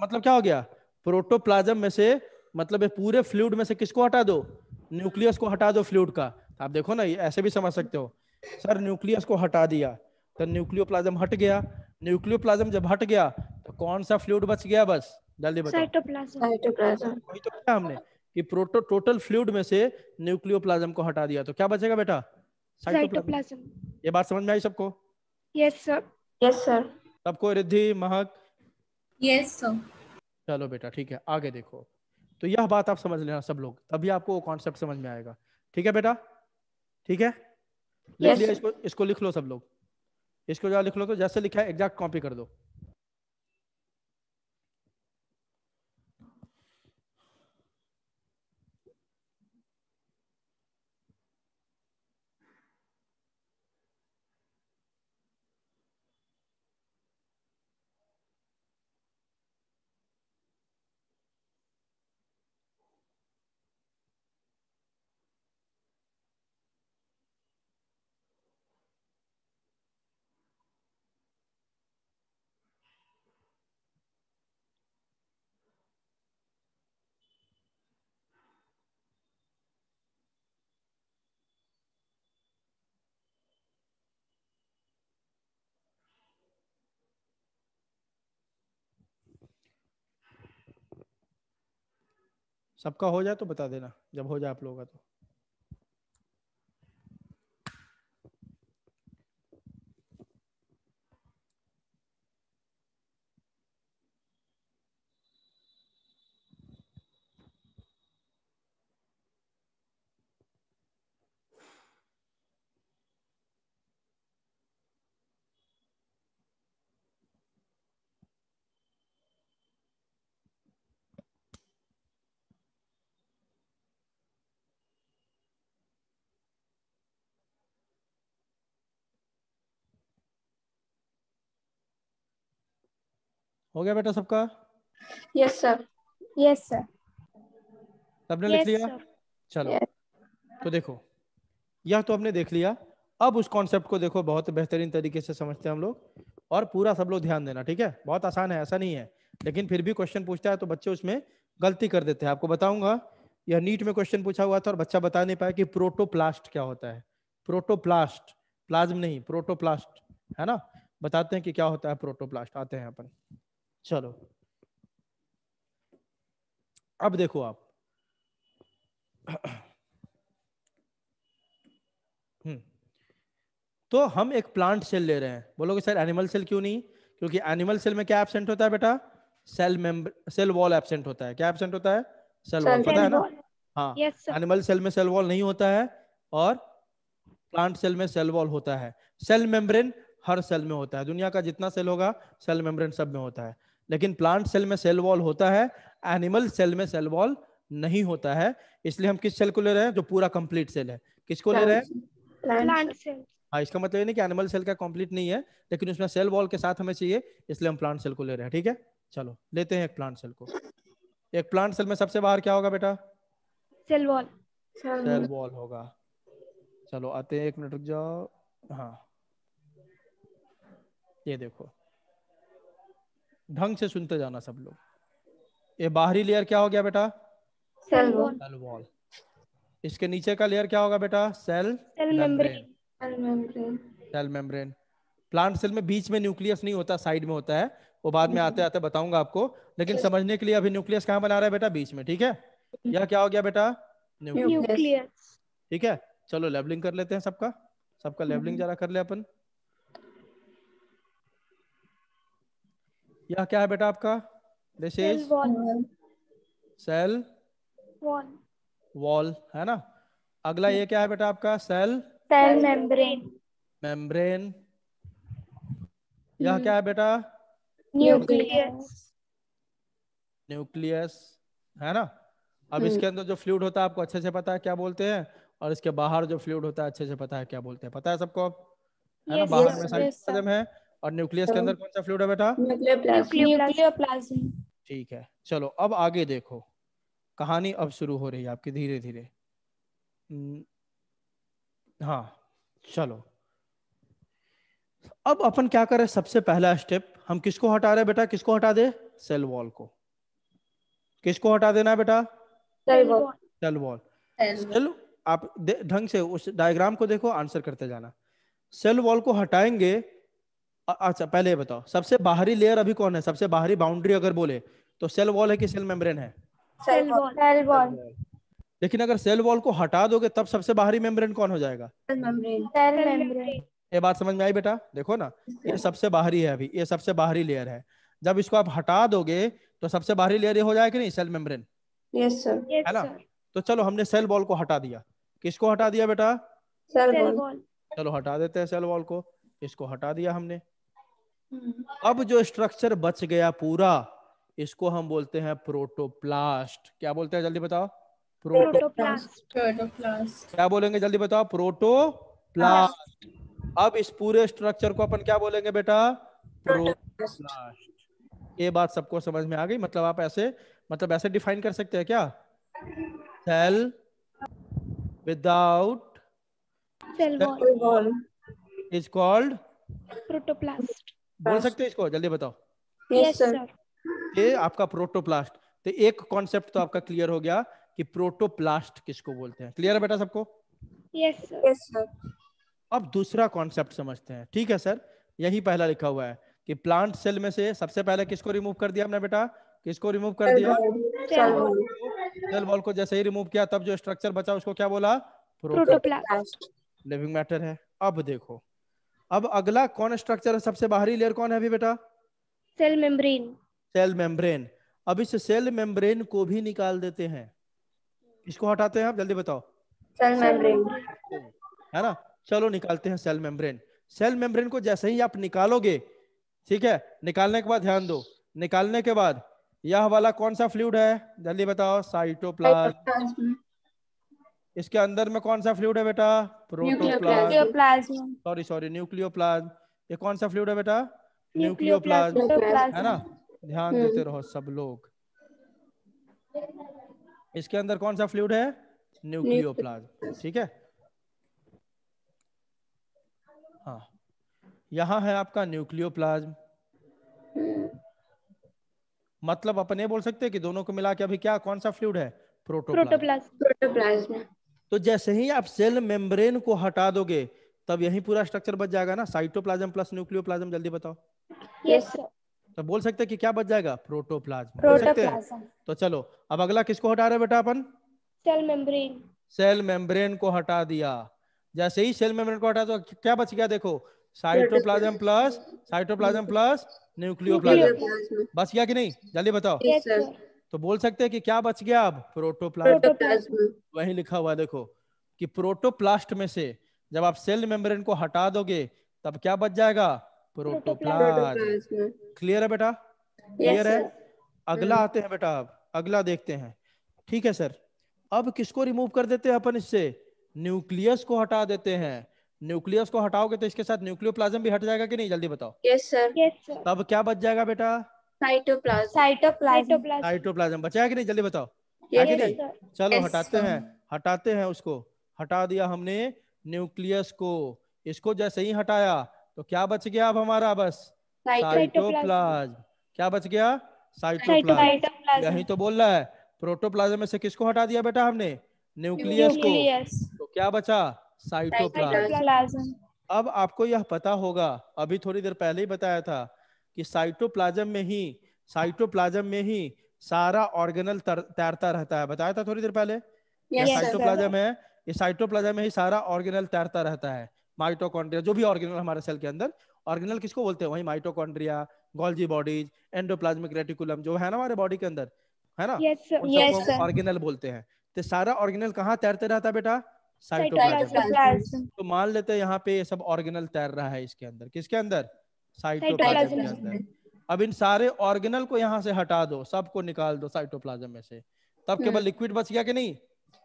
Speaker 1: मतलब क्या हो गया? प्रोटोप्लाज्म में से मतलब ये पूरे फ्लूइड में से किसको हटा दो? न्यूक्लियस को हटा दो फ्लूइड का। आप देखो ना ऐसे भी समझ सकते हो। सर न्यूक्लियस को हटा दिया तो न्यूक्लियोप्लाज्म हट गया। न्यूक्लियोप्लाज्म जब हट गया तो कौन सा फ्लूइड बच गया बस? जल्दी बताओ।
Speaker 3: साइटोप्लाज्म।
Speaker 2: साइटोप्लाज्म।
Speaker 1: वही तो क्या हमने कि प्रोटो टोटल फ्लूइड में से न्यूक्लियोप्लाज्म को हटा दिया। तो क्या बचेगा बेटा? साइटोप्लाज्म।
Speaker 3: साइटोप्लाज्म।
Speaker 1: ये बात समझ में आई सबको?
Speaker 3: यस सर
Speaker 2: यस सर
Speaker 1: सबको रिद्धि महक?
Speaker 5: यस सर
Speaker 1: चलो बेटा ठीक है आगे देखो। तो यह बात आप समझ लेना सब लोग। तभी आपको वो कॉन्सेप्ट समझ में आएगा। ठीक है बेटा? ठीक है? लिख
Speaker 2: Yes,
Speaker 1: लिया इसको इसको लिख लो सब लोग। इसको जो लिख लो तो जैसे लिखा है एग्जैक्ट कॉपी कर दो। सबका हो जाए तो बता देना जब हो जाए आप लोगों का तो। हो गया बेटा सबका?
Speaker 2: Yes, sir.
Speaker 3: Yes, sir.
Speaker 1: सबने लिख लिया?
Speaker 3: sir.
Speaker 1: चलो।
Speaker 2: Yes.
Speaker 1: तो देखो यह तो हमने देख लिया। अब उस कॉन्सेप्ट को देखो बहुत बेहतरीन तरीके से समझते हैं हम लोग। और पूरा सब लोग ध्यान देना ठीक है? बहुत आसान है ऐसा नहीं है। लेकिन फिर भी क्वेश्चन पूछता है तो बच्चे उसमें गलती कर देते हैं। आपको बताऊँगा यह नीट में क्वेश्चन पूछा हुआ था और बच्चा बता नहीं पाया कि प्रोटोप्लास्ट क्या होता है। प्रोटोप्लास्ट प्लाज्म नहीं प्रोटोप्लास्ट है ना? बताते हैं कि क्या होता है प्रोटोप्लास्ट आते हैं अपन। चलो। अब देखो आप। हम्म। तो हम एक प्लांट सेल ले रहे हैं। बोलोगे सर एनिमल सेल क्यों नहीं? क्योंकि एनिमल सेल में क्या एब्सेंट होता है बेटा? Cell membrane cell wall absent होता है। क्या एबसेंट होता है? सेल वॉल पता है ना? हाँ। एनिमल सेल में सेल वॉल नहीं होता है और प्लांट सेल में सेल वॉल होता है। सेल मेम्ब्रेन हर सेल में होता है। दुनिया का जितना सेल होगा सेल मेम्ब्रेन सब में होता है। लेकिन प्लांट सेल में सेल वॉल होता है एनिमल सेल में सेल वॉल नहीं होता है। इसलिए हम किस सेल को ले रहे हैं? जो पूरा कंप्लीट सेल है। किसको ले रहे हैं.
Speaker 2: Plant
Speaker 3: cells.
Speaker 1: हाँ इसका मतलब ये नहीं कि एनिमल सेल का कंप्लीट नहीं है लेकिन उसमें सेल वॉल के साथ हमें चाहिए इसलिए हम प्लांट सेल को ले रहे हैं। ठीक है? चलो लेते हैं एक प्लांट सेल को। एक प्लांट सेल में सबसे बाहर क्या होगा बेटा?
Speaker 3: Wall.
Speaker 2: Cell
Speaker 1: सेल वॉल होगा। चलो आते हैं एक मिनट रुक जाओ। हाँ। ये देखो। ढंग से सुनते जाना सब लोग। ये बाहरी लेयर क्या हो गया बेटा?
Speaker 2: Cell wall.
Speaker 1: सेल वॉल इसके नीचे का लेयर क्या होगा बेटा? Cell
Speaker 3: Cell membrane.
Speaker 2: Cell membrane.
Speaker 1: Cell membrane plant cell में बीच में न्यूक्लियस नहीं होता साइड में होता है। वो बाद में आते आते बताऊँगा आपको। लेकिन समझने के लिए अभी न्यूक्लियस कहाँ बना रहा है बेटा? बीच में ठीक है? यह क्या हो गया बेटा? न्यूक्लियस. ठीक है? चलो लेबलिंग कर लेते हैं सबका। सबका लेबलिंग जरा कर ले अपन। यह क्या है बेटा आपका? This is cell. वॉल है ना? अगला ये क्या है बेटा आपका? Cell
Speaker 3: Cell membrane.
Speaker 1: मेम्ब्रेन यह क्या है बेटा?
Speaker 3: Nucleus.
Speaker 1: न्यूक्लियस है ना? अब
Speaker 2: हम्म।
Speaker 1: इसके अंदर जो फ्लूड होता है आपको अच्छे से पता है क्या बोलते हैं? और इसके बाहर जो फ्लूड होता है अच्छे से पता है क्या बोलते हैं? पता है सबको? अब है ना? बाहर में साइटोप्लाज्म है। और न्यूक्लियस के अंदर कौन सा फ्लूइड है बेटा.
Speaker 2: Nucleoplasm.
Speaker 1: ठीक है चलो अब आगे देखो। कहानी अब शुरू हो रही है आपकी धीरे धीरे हम्म, हाँ चलो। अब अपन क्या करें? सबसे पहला स्टेप हम किसको हटा रहे हैं बेटा? किसको हटा दे? सेल वॉल को। किसको हटा देना है बेटा?
Speaker 2: Cell wall.
Speaker 1: Cell wall cell आप ढंग से उस डायग्राम को देखो आंसर करते जाना। सेल वॉल को हटाएँगे अच्छा पहले ये बताओ सबसे बाहरी लेयर अभी कौन है सबसे बाहरी बाउंड्री अगर बोले तो सेल वॉल है कि सेल मेम्ब्रेन है
Speaker 3: Cell wall.
Speaker 2: Cell wall.
Speaker 1: लेकिन अगर सेल वॉल को हटा दोगे तब सबसे बाहरी मेम्ब्रेन कौन हो जाएगा. ये बात समझ में आई बेटा देखो ना ये सबसे बाहरी है अभी ये सबसे बाहरी लेयर है जब इसको आप हटा दोगे तो सबसे बाहरी लेयर ये हो जाएगा कि नहीं सेल मेम्ब्रेन
Speaker 2: sir.
Speaker 3: Yes,
Speaker 1: है ना? तो चलो हमने सेल वॉल को हटा दिया किसको हटा दिया बेटा
Speaker 2: wall.
Speaker 3: wall.
Speaker 1: चलो हटा देते हैं सेल वॉल को इसको हटा दिया हमने. अब जो स्ट्रक्चर बच गया पूरा इसको हम बोलते हैं प्रोटोप्लास्ट क्या बोलते हैं? जल्दी बताओ। Proto
Speaker 3: Protoplast.
Speaker 5: Protoplast.
Speaker 1: क्या बोलेंगे? जल्दी बताओ। प्रोटोप्लास्ट अब इस पूरे स्ट्रक्चर को अपन क्या बोलेंगे बेटा? प्रोटोप्लास्ट ये बात सबको समझ में आ गई? मतलब आप ऐसे मतलब ऐसे डिफाइन कर सकते हैं क्या? Cell without.
Speaker 3: Cell wall.
Speaker 1: Is called
Speaker 3: Protoplast.
Speaker 1: बोल सकते हैं इसको? जल्दी बताओ।
Speaker 2: Yes, sir.
Speaker 1: ये आपका प्रोटोप्लास्ट तो एक कॉन्सेप्ट तो आपका क्लियर हो गया कि प्रोटोप्लास्ट किसको बोलते हैं। क्लियर है बेटा सबको?
Speaker 3: Yes, sir.
Speaker 2: Yes,
Speaker 1: अब दूसरा कॉन्सेप्ट समझते हैं। ठीक है सर यही पहला लिखा हुआ है कि प्लांट सेल में से सबसे पहले किसको रिमूव कर दिया हमने बेटा? किसको रिमूव कर दिया. सेल वॉल को जैसे ही रिमूव किया तब जो स्ट्रक्चर बचा उसको क्या बोला? प्रोटोप्लास्ट लिविंग मैटर है। अब देखो। अब अगला कौन स्ट्रक्चर है? सबसे बाहरी लेयर कौन है अभी बेटा?
Speaker 3: सेल मेम्ब्रेन
Speaker 1: सेल मेम्ब्रेन अब इस सेल मेम्ब्रेन को भी निकाल देते हैं। इसको हटाते हैं आप? जल्दी बताओ।
Speaker 2: सेल मेम्ब्रेन
Speaker 1: है ना? चलो निकालते हैं सेल मेम्ब्रेन सेल मेम्ब्रेन को जैसे ही आप निकालोगे ठीक है? निकालने के बाद ध्यान दो निकालने के बाद यह वाला कौन सा फ्लूड है? जल्दी बताओ साइटोप्लाज्म
Speaker 2: साइटोप्लाज्म
Speaker 1: इसके अंदर में कौन सा फ्लूड है बेटा? प्रोटोप्लाज्म सॉरी सॉरी न्यूक्लियोप्लाज्म ये कौन सा फ्लूइड है बेटा?
Speaker 3: न्यूक्लियोप्लाज्म
Speaker 1: न्यूक्लियोप्लाज्म है ना? ध्यान
Speaker 2: हम्म।
Speaker 1: देते रहो सब लोग। इसके अंदर कौन सा फ्लूइड है? न्यूक्लियोप्लाज्म ठीक है? हाँ। यहाँ है आपका न्यूक्लियोप्लाज्म मतलब अपन ये बोल सकते हैं कि दोनों को मिला के अभी क्या कौन सा फ्लूड है? प्रोटोप्लाज्म
Speaker 3: प्रोटोप्लाज्म
Speaker 1: तो जैसे ही आप सेल मेम्ब्रेन को हटा दोगे तब यही पूरा स्ट्रक्चर बच जाएगा ना? साइटोप्लाज्म प्लस न्यूक्लियोप्लाज्म जल्दी बताओ।
Speaker 3: यस सर
Speaker 1: तो बोल सकते हैं कि क्या बच जाएगा? प्रोटोप्लाज्म। बोल सकते हैं? तो चलो अब अगला किसको हटा रहे बेटा अपन?
Speaker 3: Cell membrane.
Speaker 1: सेल मेम्ब्रेन को हटा दिया। जैसे ही सेल मेम्ब्रेन को हटा तो क्या बच गया देखो? Cytoplasm plus cytoplasm plus nucleoplasm. बच गया कि नहीं? जल्दी बताओ। तो बोल सकते हैं कि क्या बच गया अब? प्रोटोप्लाज्म वही लिखा हुआ है देखो कि प्रोटोप्लास्ट में से जब आप सेल मेम्ब्रेन को हटा दोगे तब क्या बच जाएगा? प्रोटोप्लाज्म क्लियर है बेटा? क्लियर है? अगला आते हैं बेटा अब। अगला देखते हैं। ठीक है सर अब किसको रिमूव कर देते हैं अपन इससे? न्यूक्लियस को हटा देते हैं। न्यूक्लियस को हटाओगे तो इसके साथ न्यूक्लियोप्लाज्म भी हट जाएगा कि नहीं? जल्दी बताओ।
Speaker 2: यस सर
Speaker 3: यस सर
Speaker 1: तब क्या बच जाएगा बेटा?
Speaker 2: साइटोप्लाज्म
Speaker 3: साइटोप्लाज्म
Speaker 1: साइटोप्लाज्म बचा कि नहीं? जल्दी बताओ। आगे नहीं? चलो हटाते हैं। हटाते हैं उसको। हटा दिया हमने न्यूक्लियस को। इसको जैसे ही हटाया तो क्या बच गया अब हमारा बस? साइटोप्लाज्म क्या बच गया? साइटोप्लाज्म यही तो बोल रहा है। प्रोटोप्लाज्म में से किसको हटा दिया बेटा हमने? न्यूक्लियस को। तो क्या बचा? साइटोप्लाज्म अब आपको यह पता होगा। अभी थोड़ी देर पहले ही बताया था। कि साइटोप्लाज्म में ही साइटोप्लाज्म में ही सारा ऑर्गेनल तैरता रहता है। बताया था थोड़ी देर पहले?
Speaker 2: यस
Speaker 3: Yes,
Speaker 1: साइटोप्लाज्म है ये साइटोप्लाज्म में ही सारा ऑर्गेनल तैरता रहता है। माइटोकॉन्ड्रिया जो भी ऑर्गेनल हमारे सेल के अंदर ऑर्गेनल किसको बोलते हैं? वही mitochondria Golgi bodies endoplasmic reticulum जो है ना हमारे बॉडी के अंदर है ना? ऑर्गेनल बोलते हैं। तो सारा ऑर्गेनल कहाँ तैरते रहता है बेटा? साइटोप्लाज्म
Speaker 3: साइटोप्लाज्म
Speaker 1: तो मान लेते हैं यहाँ पे ये सब ऑर्गेनल तैर रहा है इसके अंदर। किसके अंदर? साइटोप्लाज्म के अंदर। अब इन सारे ऑर्गेनल को यहाँ से हटा दो सबको निकाल दो साइटोप्लाज्म में से। तब केवल
Speaker 2: हम्म।
Speaker 1: लिक्विड बच गया कि नहीं?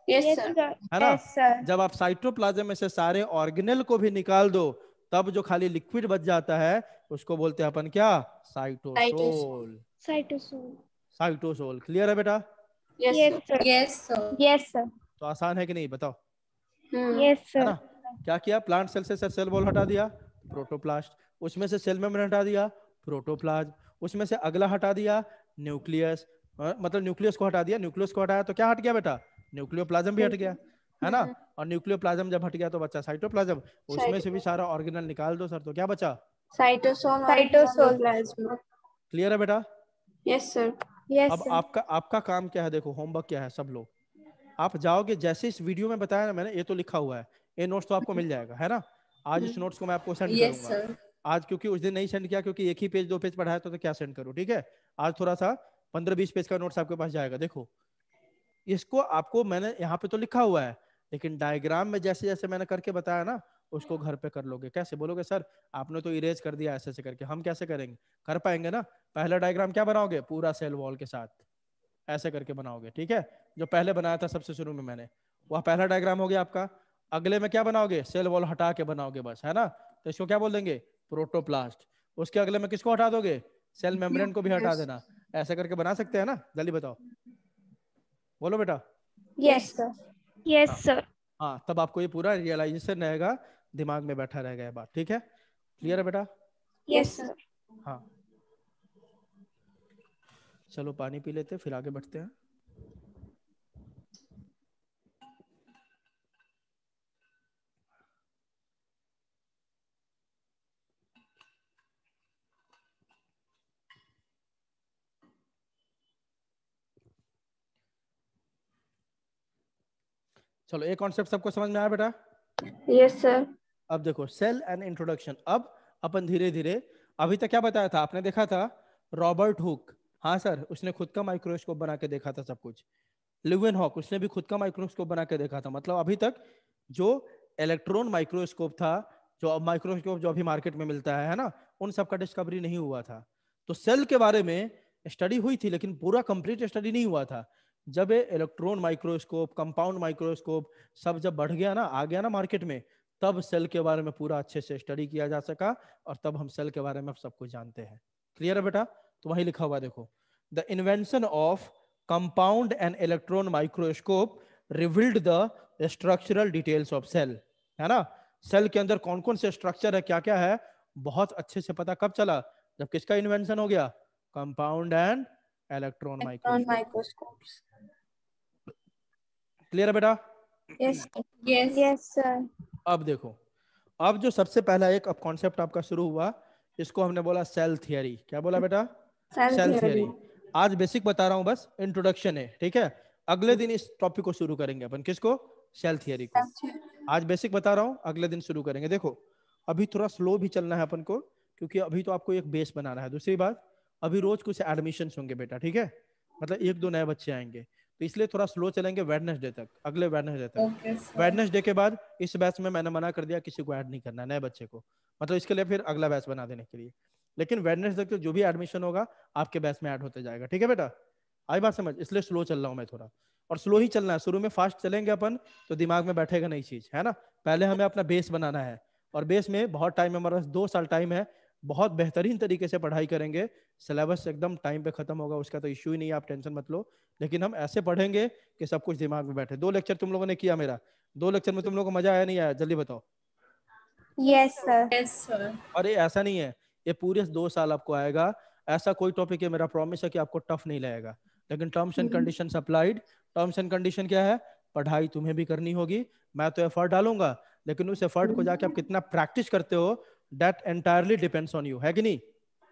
Speaker 2: यस
Speaker 3: यस
Speaker 2: सर
Speaker 3: सर
Speaker 1: है ना?
Speaker 3: सर
Speaker 1: जब आप साइटोप्लाज्म में से सारे ऑर्गेनल को भी निकाल दो तब जो खाली लिक्विड बच जाता है उसको बोलते हैं अपन क्या? साइटोसोल
Speaker 3: साइटोसोल
Speaker 1: साइटोसोल क्लियर है बेटा?
Speaker 2: Yes
Speaker 3: yes. यस सर
Speaker 1: तो आसान है कि नहीं? बताओ।
Speaker 2: हम्म।
Speaker 3: यस
Speaker 1: है
Speaker 3: सर
Speaker 1: ना? क्या किया? प्लांट सेल से सेल वॉल हटा दिया। प्रोटोप्लास्ट उसमें से सेल मेम्ब्रेन हटा दिया प्रोटोप्लाज उसमें से अगला हटा दिया न्यूक्लियस मतलब न्यूक्लियस को हटा दिया न्यूक्लियस को हटाया तो क्या हट गया बेटा? न्यूक्लियोप्लाज्म भी हट गया है ना? और न्यूक्लियोप्लाज्म जब हट गया तो बचा साइटोप्लाज्म उसमें से भी सारा ऑर्गेनल निकाल दो सर तो क्या बचा?
Speaker 2: Cytosol
Speaker 3: cytosol.
Speaker 2: प्लाज्मा
Speaker 1: क्लियर है बेटा?
Speaker 2: Yes sir.
Speaker 3: यस
Speaker 1: अब आपका आपका काम क्या है देखो होमवर्क क्या है सब लोग। आप जाओगे जैसे इस वीडियो में बताया ना मैंने ये तो लिखा हुआ है ये नोट्स तो आपको मिल जाएगा है ना? आज इस नोट्स को मैं आपको सेंड
Speaker 5: Yes,
Speaker 1: करूँगा।
Speaker 5: sir.
Speaker 1: आज क्योंकि उस दिन नहीं सेंड किया क्योंकि एक ही पेज दो पेज पढ़ाया तो, तो क्या सेंड करूँ ठीक है? आज थोड़ा सा पंद्रह बीस पेज का नोट्स आपके पास जाएगा। देखो इसको आपको मैंने यहाँ पे तो लिखा हुआ है लेकिन डायग्राम में जैसे जैसे मैंने करके बताया ना उसको घर पे कर लोगे। कैसे बोलोगे सर आपने तो इरेज कर दिया ऐसे ऐसे करके हम कैसे करेंगे? कर पाएँगे ना? पहला डायग्राम क्या बनाओगे? पूरा सेल वॉल के साथ। ऐसे करके बनाओगे ठीक है? जो पहले बनाया था सबसे शुरू में मैंने। वह पहला डायग्राम हो गया आपका। अगले में क्या बनाओगे? सेल वॉल हटा के बनाओगे बस है ना? तो इसको क्या बोल देंगे? प्रोटोप्लास्ट। उसके अगले में किसको हटा दोगे? सेल मेम्ब्रेन को भी हटा देना। ऐसे करके बना सकते हैं ना? जल्दी बताओ। बोलो बेटा।
Speaker 3: यस सर यस सर
Speaker 1: हाँ तब आपको ये पूरा रियलाइजेशन रहेगा। दिमाग में बैठा रहेगा ये बात ठीक है? क्लियर है बेटा?
Speaker 3: यस सर
Speaker 1: हाँ। चलो पानी पी लेते फिर आगे बढ़ते हैं। चलो ये कॉन्सेप्ट सबको समझ में आया बेटा?
Speaker 2: Yes, sir.
Speaker 1: अब देखो सेल एंड इंट्रोडक्शन अब अपन धीरे धीरे अभी तक क्या बताया था? आपने देखा था? रॉबर्ट हुक हाँ सर उसने खुद का माइक्रोस्कोप बना के देखा था सब कुछ. लिवन हॉक उसने भी खुद का माइक्रोस्कोप बना के देखा था. मतलब अभी तक जो इलेक्ट्रॉन माइक्रोस्कोप था जो माइक्रोस्कोप जो अभी मार्केट में मिलता है है ना? उन सब का डिस्कवरी नहीं हुआ था. तो सेल के बारे में स्टडी हुई थी लेकिन पूरा कंप्लीट स्टडी नहीं हुआ था. जब ये इलेक्ट्रॉन माइक्रोस्कोप कंपाउंड माइक्रोस्कोप सब जब बढ़ गया ना, आ गया ना मार्केट में, तब सेल के बारे में पूरा अच्छे से स्टडी किया जा सका और तब हम सेल के बारे में सब कुछ जानते हैं। क्लियर है बेटा? तो वही लिखा हुआ देखो। The invention of compound and electron microscope revealed the structural details of cell है ना? सेल के अंदर कौन कौन से स्ट्रक्चर है क्या क्या है, बहुत अच्छे से पता कब चला? जब किसका इन्वेंशन हो गया? Compound and electron
Speaker 2: On
Speaker 1: microscope
Speaker 2: microscopes.
Speaker 1: Clear है बेटा?
Speaker 2: Sir.
Speaker 5: Yes.
Speaker 3: Yes, sir.
Speaker 1: अब देखो अब जो सबसे पहला एक अब कॉन्सेप्ट आपका शुरू हुआ इसको हमने बोला सेल थियरी क्या बोला बेटा? सेल थियरी आज बेसिक बता रहा हूँ बस इंट्रोडक्शन है ठीक है? अगले दिन इस टॉपिक को शुरू करेंगे अपन। किसको? सेल थियरी को। आज बेसिक बता रहा हूँ अगले दिन शुरू करेंगे। देखो अभी थोड़ा स्लो भी चलना है अपन को क्योंकि अभी तो आपको एक बेस बनाना है। दूसरी बात अभी रोज कुछ एडमिशन होंगे बेटा ठीक है? मतलब एक दो नए बच्चे आएँगे। तो इसलिए थोड़ा स्लो चलेंगे वेडनेसडे तक अगले वेडनेसडे तक।
Speaker 5: Okay,
Speaker 1: वेडनेसडे के बाद इस बैच में मैंने मना कर दिया किसी को ऐड नहीं करना नए बच्चे को। मतलब इसके लिए फिर अगला बैच बना देने के लिए। लेकिन वेडनेसडे तक जो भी एडमिशन होगा आपके बैच में ऐड होते जाएगा ठीक है बेटा? आई बात समझ? इसलिए स्लो चल रहा हूँ मैं थोड़ा। और स्लो ही चलना है। शुरू में फास्ट चलेंगे अपन तो दिमाग में बैठेगा नई चीज़ है ना? पहले हमें अपना बेस बनाना है। और बेस में बहुत टाइम है हमारे दो साल टाइम है। बहुत बेहतरीन तरीके से पढ़ाई करेंगे। सिलेबस एकदम टाइम पे खत्म होगा उसका तो इश्यू ही नहीं है आप टेंशन मत लो। लेकिन हम ऐसे पढ़ेंगे कि सब कुछ दिमाग में बैठे। दो लेक्चर तुम लोगों ने किया मेरा। दो लेक्चर में तुम लोगों को मज़ा आया नहीं आया? जल्दी बताओ।
Speaker 3: Yes, sir.
Speaker 5: Yes, sir.
Speaker 1: और ये ऐसा नहीं है। ये पूरे दो साल आपको आएगा। ऐसा कोई टॉपिक है मेरा प्रॉमिस है कि आपको टफ नहीं लगेगा। लेकिन terms and condition applied terms and condition क्या है? पढ़ाई तुम्हें भी करनी होगी। मैं तो एफर्ट डालूँगा। लेकिन उस एफर्ट को जाके आप कितना प्रैक्टिस करते हो that entirely depends on you है कि नहीं?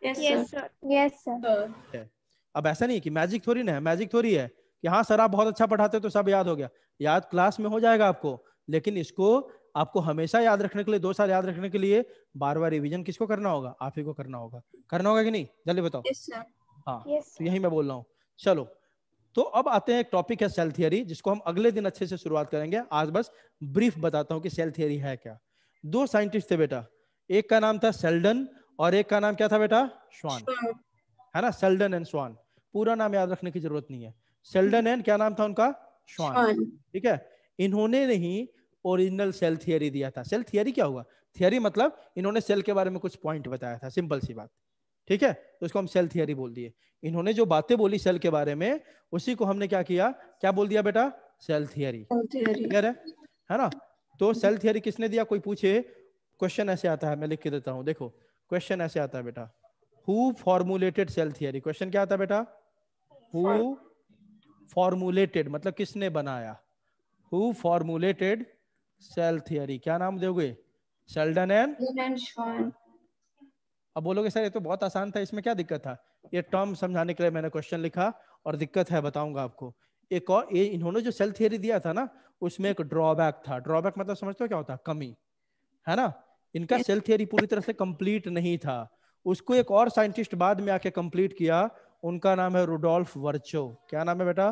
Speaker 2: Yes, sir.
Speaker 3: Yes, sir. Yes, sir.
Speaker 5: Sir.
Speaker 1: अब ऐसा नहीं कि मैजिक थोड़ी ना है। मैजिक थोड़ी है कि हाँ सर आप बहुत अच्छा पढ़ाते हो तो सब याद हो गया। याद क्लास में हो जाएगा आपको। लेकिन इसको आपको हमेशा याद रखने के लिए दो साल याद रखने के लिए बार बार रिवीजन किसको करना होगा? आप ही को करना होगा। करना होगा कि नहीं? जल्दी बताओ।
Speaker 2: Yes, sir.
Speaker 1: हाँ
Speaker 3: Yes.
Speaker 1: तो यही मैं बोल रहा हूँ। चलो तो अब आते हैं एक टॉपिक है सेल थियरी जिसको हम अगले दिन अच्छे से शुरुआत करेंगे। आज बस ब्रीफ बताता हूँ कि सेल थियरी है क्या। दो साइंटिस्ट थे बेटा। एक का नाम था सेल्डन और एक का नाम क्या था बेटा? श्वान। है ना? सेल्डन एंड श्वान। पूरा नाम याद रखने की ज़रूरत नहीं है। सेल्डन एंड क्या नाम था उनका? श्वान। ठीक है? इन्होंने नहीं ओरिजिनल सेल थियरी दिया था। सेल थियरी क्या हुआ? थियरी मतलब इन्होंने सेल के बारे में कुछ पॉइंट बताया था। सिंपल सी बात। ठीक है? तो इसको हम सेल थियरी बोल दिए। इन्होंने जो बातें बोली सेल के बारे में उसी को हमने क्या किया? क्या बोल दिया बेटा? Cell theory. क्लियर है? है ना? तो सेल थियरी किसने दिया? कोई पूछे? क्वेश्चन ऐसे आता है मैं लिख के देता हूँ। देखो क्वेश्चन ऐसे आता है बेटा। Who formulated cell theory question क्या आता है बेटा? हु फॉर्मुलेटेड मतलब किसने बनाया? हु फॉर्मुलेटेड सेल थियरी क्या नाम दोगे? Schleiden and
Speaker 2: Swan.
Speaker 1: अब बोलोगे सर ये तो बहुत आसान था इसमें क्या दिक्कत था? ये टर्म समझाने के लिए मैंने क्वेश्चन लिखा और दिक्कत है बताऊँगा आपको। एक और ये इन्होंने जो सेल थियरी दिया था ना उसमें एक ड्रॉबैक था। ड्रॉबैक मतलब समझते हो क्या होता? है कमी। है ना? इनका. सेल थियरी पूरी तरह से कंप्लीट नहीं था। उसको एक और साइंटिस्ट बाद में आके कंप्लीट किया उनका नाम है रुडोल्फ वर्चो। क्या नाम है बेटा?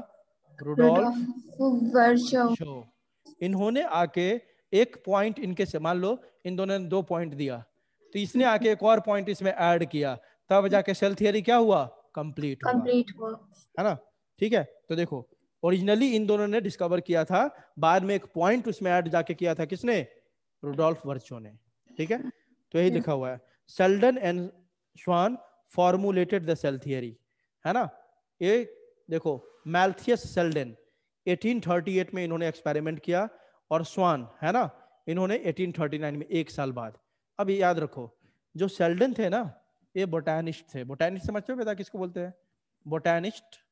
Speaker 1: रुडोल्फ. शो इन्होंने आके एक पॉइंट इनके से मान लो इन दोनों ने दो पॉइंट दिया। तो इसने आके एक और पॉइंट इसमें ऐड किया। तब जाके सेल थियरी क्या हुआ? कंप्लीट
Speaker 2: कंप्लीट हुआ।
Speaker 1: है ना? ठीक है? तो देखो ओरिजिनली इन दोनों ने डिस्कवर किया था बाद में एक पॉइंट उसमें ऐड जाके किया था किसने? रुडोल्फ वर्चो ने। ठीक है? तो यही लिखा हुआ है। Schleiden and Schwann formulated the cell theory है ना? ये देखो मैल्थियस सेल्डन 1838 में इन्होंने एक्सपेरिमेंट किया और स्वान है ना? इन्होंने 1839 में एक साल बाद। अब याद रखो जो सेल्डन थे ना ये बोटैनिस्ट थे। बोटैनिस्ट समझते हो बेटा किसको बोलते हैं? बोटैनिस्ट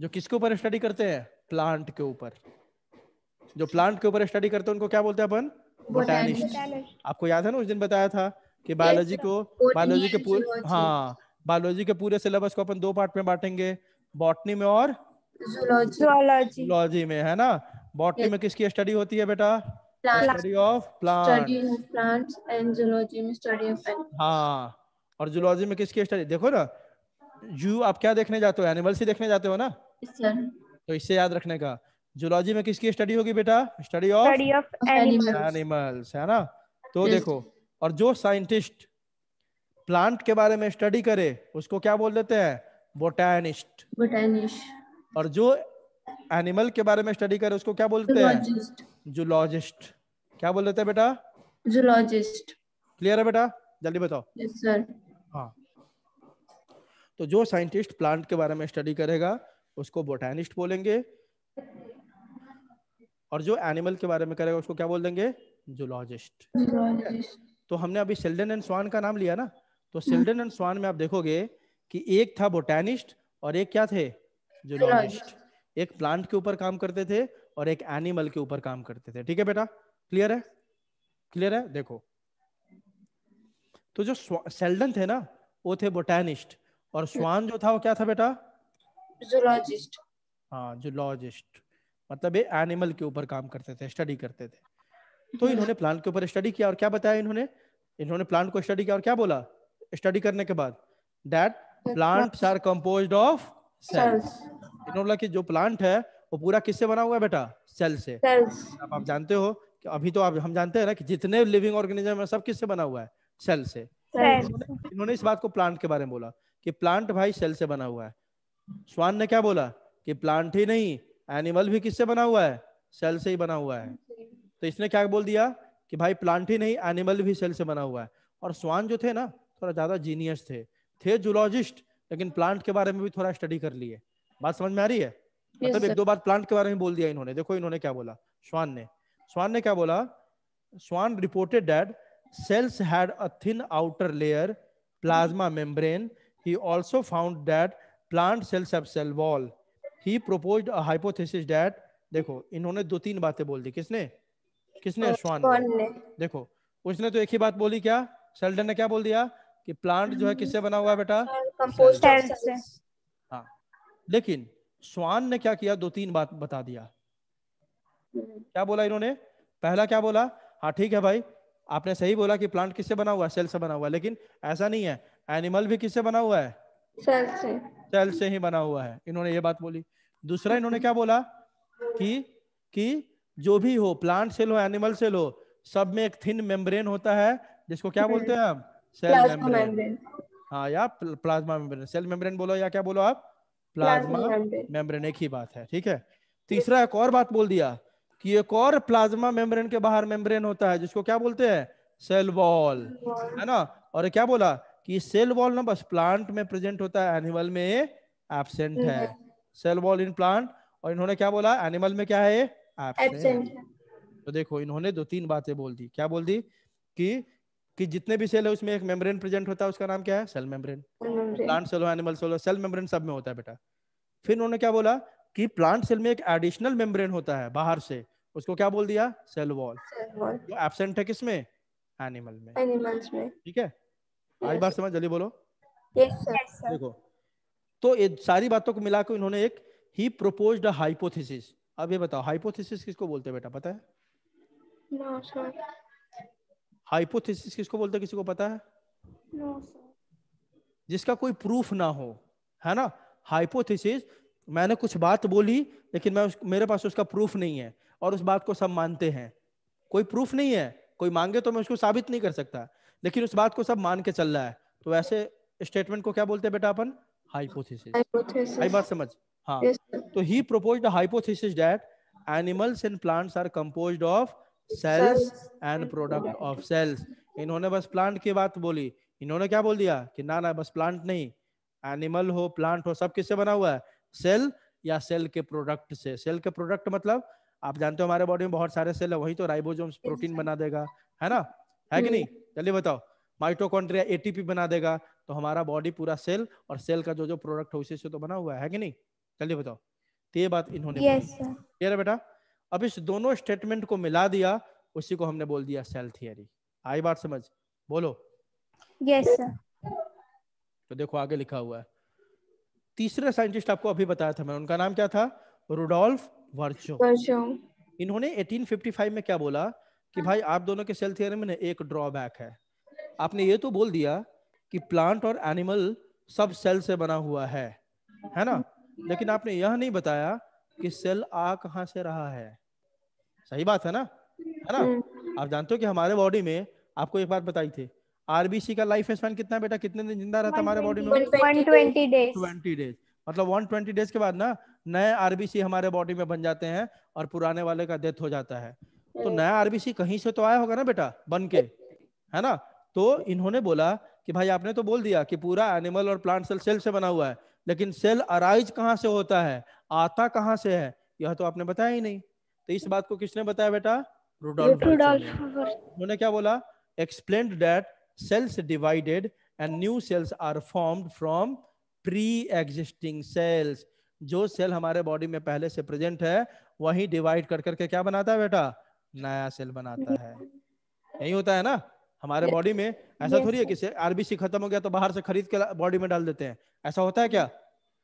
Speaker 1: जो किसके ऊपर स्टडी करते हैं? प्लांट के ऊपर। जो प्लांट के ऊपर स्टडी करते हैं उनको क्या बोलते हैं अपन? बोटैनिस्ट आपको याद है ना उस दिन बताया था कि बायोलॉजी को बायोलॉजी के पूरे हाँ बायोलॉजी के पूरे सिलेबस को अपन दो पार्ट में बांटेंगे बॉटनी में और. जूलॉजी में है ना? बॉटनी में किसकी स्टडी होती है बेटा? Study of plant
Speaker 2: of plants में of animals.
Speaker 1: हाँ और जूलॉजी में किसकी स्टडी देखो ना जू आप क्या देखने जाते हो? एनिमल्स ही देखने जाते हो ना? तो इससे याद रखने का। जूलॉजी में किसकी स्टडी होगी बेटा स्टडी ऑफ़.
Speaker 3: Animals.
Speaker 1: एनिमल्स है ना तो
Speaker 2: Yes.
Speaker 1: देखो और जो साइंटिस्ट प्लांट के बारे में स्टडी करे उसको क्या बोल देते हैं बोटैनिस्ट
Speaker 2: Botanist.
Speaker 1: और जो एनिमल के बारे में स्टडी करे उसको क्या बोलते हैं. जूलॉजिस्ट क्या बोल देते हैं बेटा
Speaker 2: Zoologist.
Speaker 1: क्लियर है बेटा जल्दी बताओ
Speaker 2: sir.
Speaker 1: हाँ तो जो साइंटिस्ट प्लांट के बारे में स्टडी करेगा उसको बोटैनिस्ट बोलेंगे और जो एनिमल के बारे में करेगा उसको क्या बोल देंगे? जूलॉजिस्ट तो हमने अभी सिल्डन एंड स्वान का नाम लिया ना? तो सिल्डन एंड स्वान में आप देखोगे कि एक था बोटैनिस्ट और एक क्या थे? जूलॉजिस्ट एक प्लांट के ऊपर काम करते थे और एक एनिमल के ऊपर काम करते थे। ठीक है बेटा? क्लियर है? क्लियर है? देखो। तो जो सेल्डन थे ना वो थे बोटैनिस्ट और स्वान जो था वो क्या था बेटा?
Speaker 2: Zoologist.
Speaker 1: हाँ जूलॉजिस्ट मतलब ये एनिमल के ऊपर काम करते थे स्टडी करते थे। तो इन्होंने प्लांट के ऊपर स्टडी किया और क्या बताया इन्होंने? इन्होंने प्लांट को स्टडी किया और क्या बोला? स्टडी करने के बाद that plants are composed of cells इन्होंने बोला कि जो प्लांट है वो पूरा किससे बना हुआ है बेटा? सेल से. अब आप जानते हो कि अभी तो आप हम जानते हैं ना कि जितने लिविंग ऑर्गेनिज्म है सब किससे बना हुआ है? सेल से। इन्होंने इस बात को प्लांट के बारे में बोला कि प्लांट भाई सेल से बना हुआ है। स्वान ने क्या बोला? कि प्लांट ही नहीं एनिमल भी किससे बना हुआ है? सेल से ही बना हुआ है। तो इसने क्या बोल दिया कि भाई प्लांट ही नहीं एनिमल भी सेल से बना हुआ है। और स्वान जो थे ना थोड़ा ज़्यादा जीनियस थे। थे जूलॉजिस्ट लेकिन प्लांट के बारे में भी थोड़ा स्टडी कर लिए। बात समझ में आ रही है? मतलब एक दो बार प्लांट के बारे में बोल दिया इन्होंने। देखो इन्होंने क्या बोला। स्वान ने। स्वान ने क्या बोला? Schwann reported that cells had a thin outer layer plasma membrane. He also found that plant cells have cell wall. He proposed a hypothesis that देखो इन्होंने दो तीन बातें बोल दी। किसने? किसने? श्वान ने. देखो उसने तो एक ही बात बोली क्या? सेल्डन ने क्या बोल दिया? कि प्लांट जो है किससे बना हुआ है बेटा?
Speaker 3: Cells.
Speaker 1: हाँ। लेकिन स्वान ने क्या किया? दो तीन बात बता दिया. क्या बोला इन्होंने? पहला क्या बोला? हाँ ठीक है भाई। आपने सही बोला कि प्लांट किससे बना हुआ है? सेल से बना हुआ है। लेकिन ऐसा नहीं है। एनिमल भी किससे बना हुआ है?
Speaker 2: Cells से.
Speaker 1: सेल से ही बना हुआ है। इन्होंने ये बात बोली। दूसरा इन्होंने क्या बोला? कि कि जो भी हो प्लांट सेल हो एनिमल सेल हो सब में एक थिन मेम्ब्रेन होता है जिसको क्या बोलते हैं हम सेल मेम्ब्रेन हाँ या प्लाज्मा मेम्ब्रेन सेल मेम्ब्रेन बोलो या क्या बोलो आप? प्लाज्मा. मेम्ब्रेन एक ही बात है ठीक है? तीसरा एक और बात बोल दिया कि एक और प्लाज्मा मेम्ब्रेन के बाहर मेम्ब्रेन होता है जिसको क्या बोलते हैं? सेल वॉल है ना? और क्या बोला? कि सेल वॉल ना बस प्लांट में प्रेजेंट होता है एनिमल में एबसेंट है। सेल वॉल इन प्लांट और इन्होंने क्या बोला? एनिमल में क्या है? एबसेंट तो देखो इन्होंने दो तीन बातें बोल दी। क्या बोल दी? कि कि जितने भी सेल है उसमें एक मेम्ब्रेन प्रेजेंट होता है उसका नाम क्या है? सेल मेम्ब्रेन प्लांट सेल हो एनिमल सेल हो सेल मेम्ब्रेन सब में होता है बेटा। फिर उन्होंने क्या बोला? कि प्लांट सेल में एक एडिशनल मेम्ब्रेन होता है बाहर से। उसको क्या बोल दिया? सेल वॉल जो एबसेंट है किसमें? एनिमल में।
Speaker 2: Animals में.
Speaker 1: ठीक है? आई बात समझ जल्दी बोलो
Speaker 2: Yes, sir.
Speaker 3: Yes, sir.
Speaker 1: देखो तो ये सारी बातों को मिलाकर इन्होंने एक ही प्रोपोज्ड हाइपोथेसिस अब ये बताओ हाइपोथेसिस किसको बोलते हैं बेटा पता है
Speaker 2: No, sir.
Speaker 1: हाइपोथेसिस किसको बोलते हैं किसी को पता है
Speaker 3: No, sir.
Speaker 1: जिसका कोई प्रूफ ना हो है ना हाइपोथेसिस मैंने कुछ बात बोली लेकिन मैं उस, मेरे पास उसका प्रूफ नहीं है और उस बात को सब मानते हैं कोई प्रूफ नहीं है कोई मांगे तो मैं उसको साबित नहीं कर सकता लेकिन उस बात को सब मान के चल रहा है। तो ऐसे स्टेटमेंट को क्या बोलते हैं बेटा अपन? हाइपोथेसिस. आई बात समझ? हाँ।
Speaker 2: Yes.
Speaker 1: So he proposed a hypothesis that animals and plants are composed of cells and product of cells. इन्होंने बस प्लांट की बात बोली। इन्होंने क्या बोल दिया? कि ना ना बस प्लांट नहीं। एनिमल हो प्लांट हो सब किससे बना हुआ है? सेल या सेल के प्रोडक्ट से। सेल के प्रोडक्ट मतलब आप जानते हो हमारे बॉडी में बहुत सारे सेल है वही तो राइबोसोम्स प्रोटीन बना देगा है ना? है कि नहीं? चलिए बताओ। माइटोकॉन्ड्रिया एटीपी बना देगा तो हमारा बॉडी पूरा सेल और सेल का जो जो प्रोडक्ट है उसी से तो बना हुआ है, कि नहीं? चलिए बताओ। तो ये बात इन्होंने
Speaker 3: Yes,
Speaker 1: क्लियर है बेटा? अब इस दोनों स्टेटमेंट को मिला दिया उसी को हमने बोल दिया सेल थियरी आई बात समझ? बोलो।
Speaker 3: Yes Yes, sir.
Speaker 1: तो देखो आगे लिखा हुआ है। तीसरे साइंटिस्ट आपको अभी बताया था मैं उनका नाम क्या था? रुडोल्फ वर्चो इन्होंने 1855 में क्या बोला? कि भाई आप दोनों के सेल थियरी में ना एक ड्रॉबैक है। आपने ये तो बोल दिया कि प्लांट और एनिमल सब सेल से बना हुआ है है ना? लेकिन आपने यह नहीं बताया कि सेल आ कहाँ से रहा है। सही बात है ना? है ना?
Speaker 2: हम्म,
Speaker 1: आप जानते हो कि हमारे बॉडी में आपको एक बात बताई थी आरबीसी का लाइफ स्पैन कितना बेटा? कितने दिन ज़िंदा रहता है हमारे बॉडी में?
Speaker 3: 120 days.
Speaker 1: ट्वेंटी डेज़ मतलब वन ट्वेंटी डेज़ के बाद ना नए आरबीसी हमारे बॉडी में बन जाते हैं और पुराने वाले का डेथ हो जाता है। तो नया आरबीसी कहीं से तो आया होगा ना बेटा बन के है ना? तो इन्होंने बोला कि भाई आपने तो बोल दिया कि पूरा एनिमल और प्लांट सेल सेल से बना हुआ है लेकिन सेल अराइज कहाँ से होता है आता कहाँ से है यह तो आपने बताया ही नहीं। तो इस बात को किसने बताया बेटा? रुडोल्फ. उन्होंने क्या बोला? Explain that cells divided and new cells are formed from pre-existing cells. जो सेल हमारे बॉडी में पहले से प्रेजेंट है वही डिवाइड कर करके क्या बनाता है बेटा? नया सेल बनाता है। यही होता है ना? हमारे
Speaker 2: Yes.
Speaker 1: बॉडी में ऐसा
Speaker 3: Yes,
Speaker 1: थोड़ी है कि आरबीसी खत्म हो गया तो बाहर से खरीद के बॉडी में डाल देते हैं। ऐसा होता है क्या?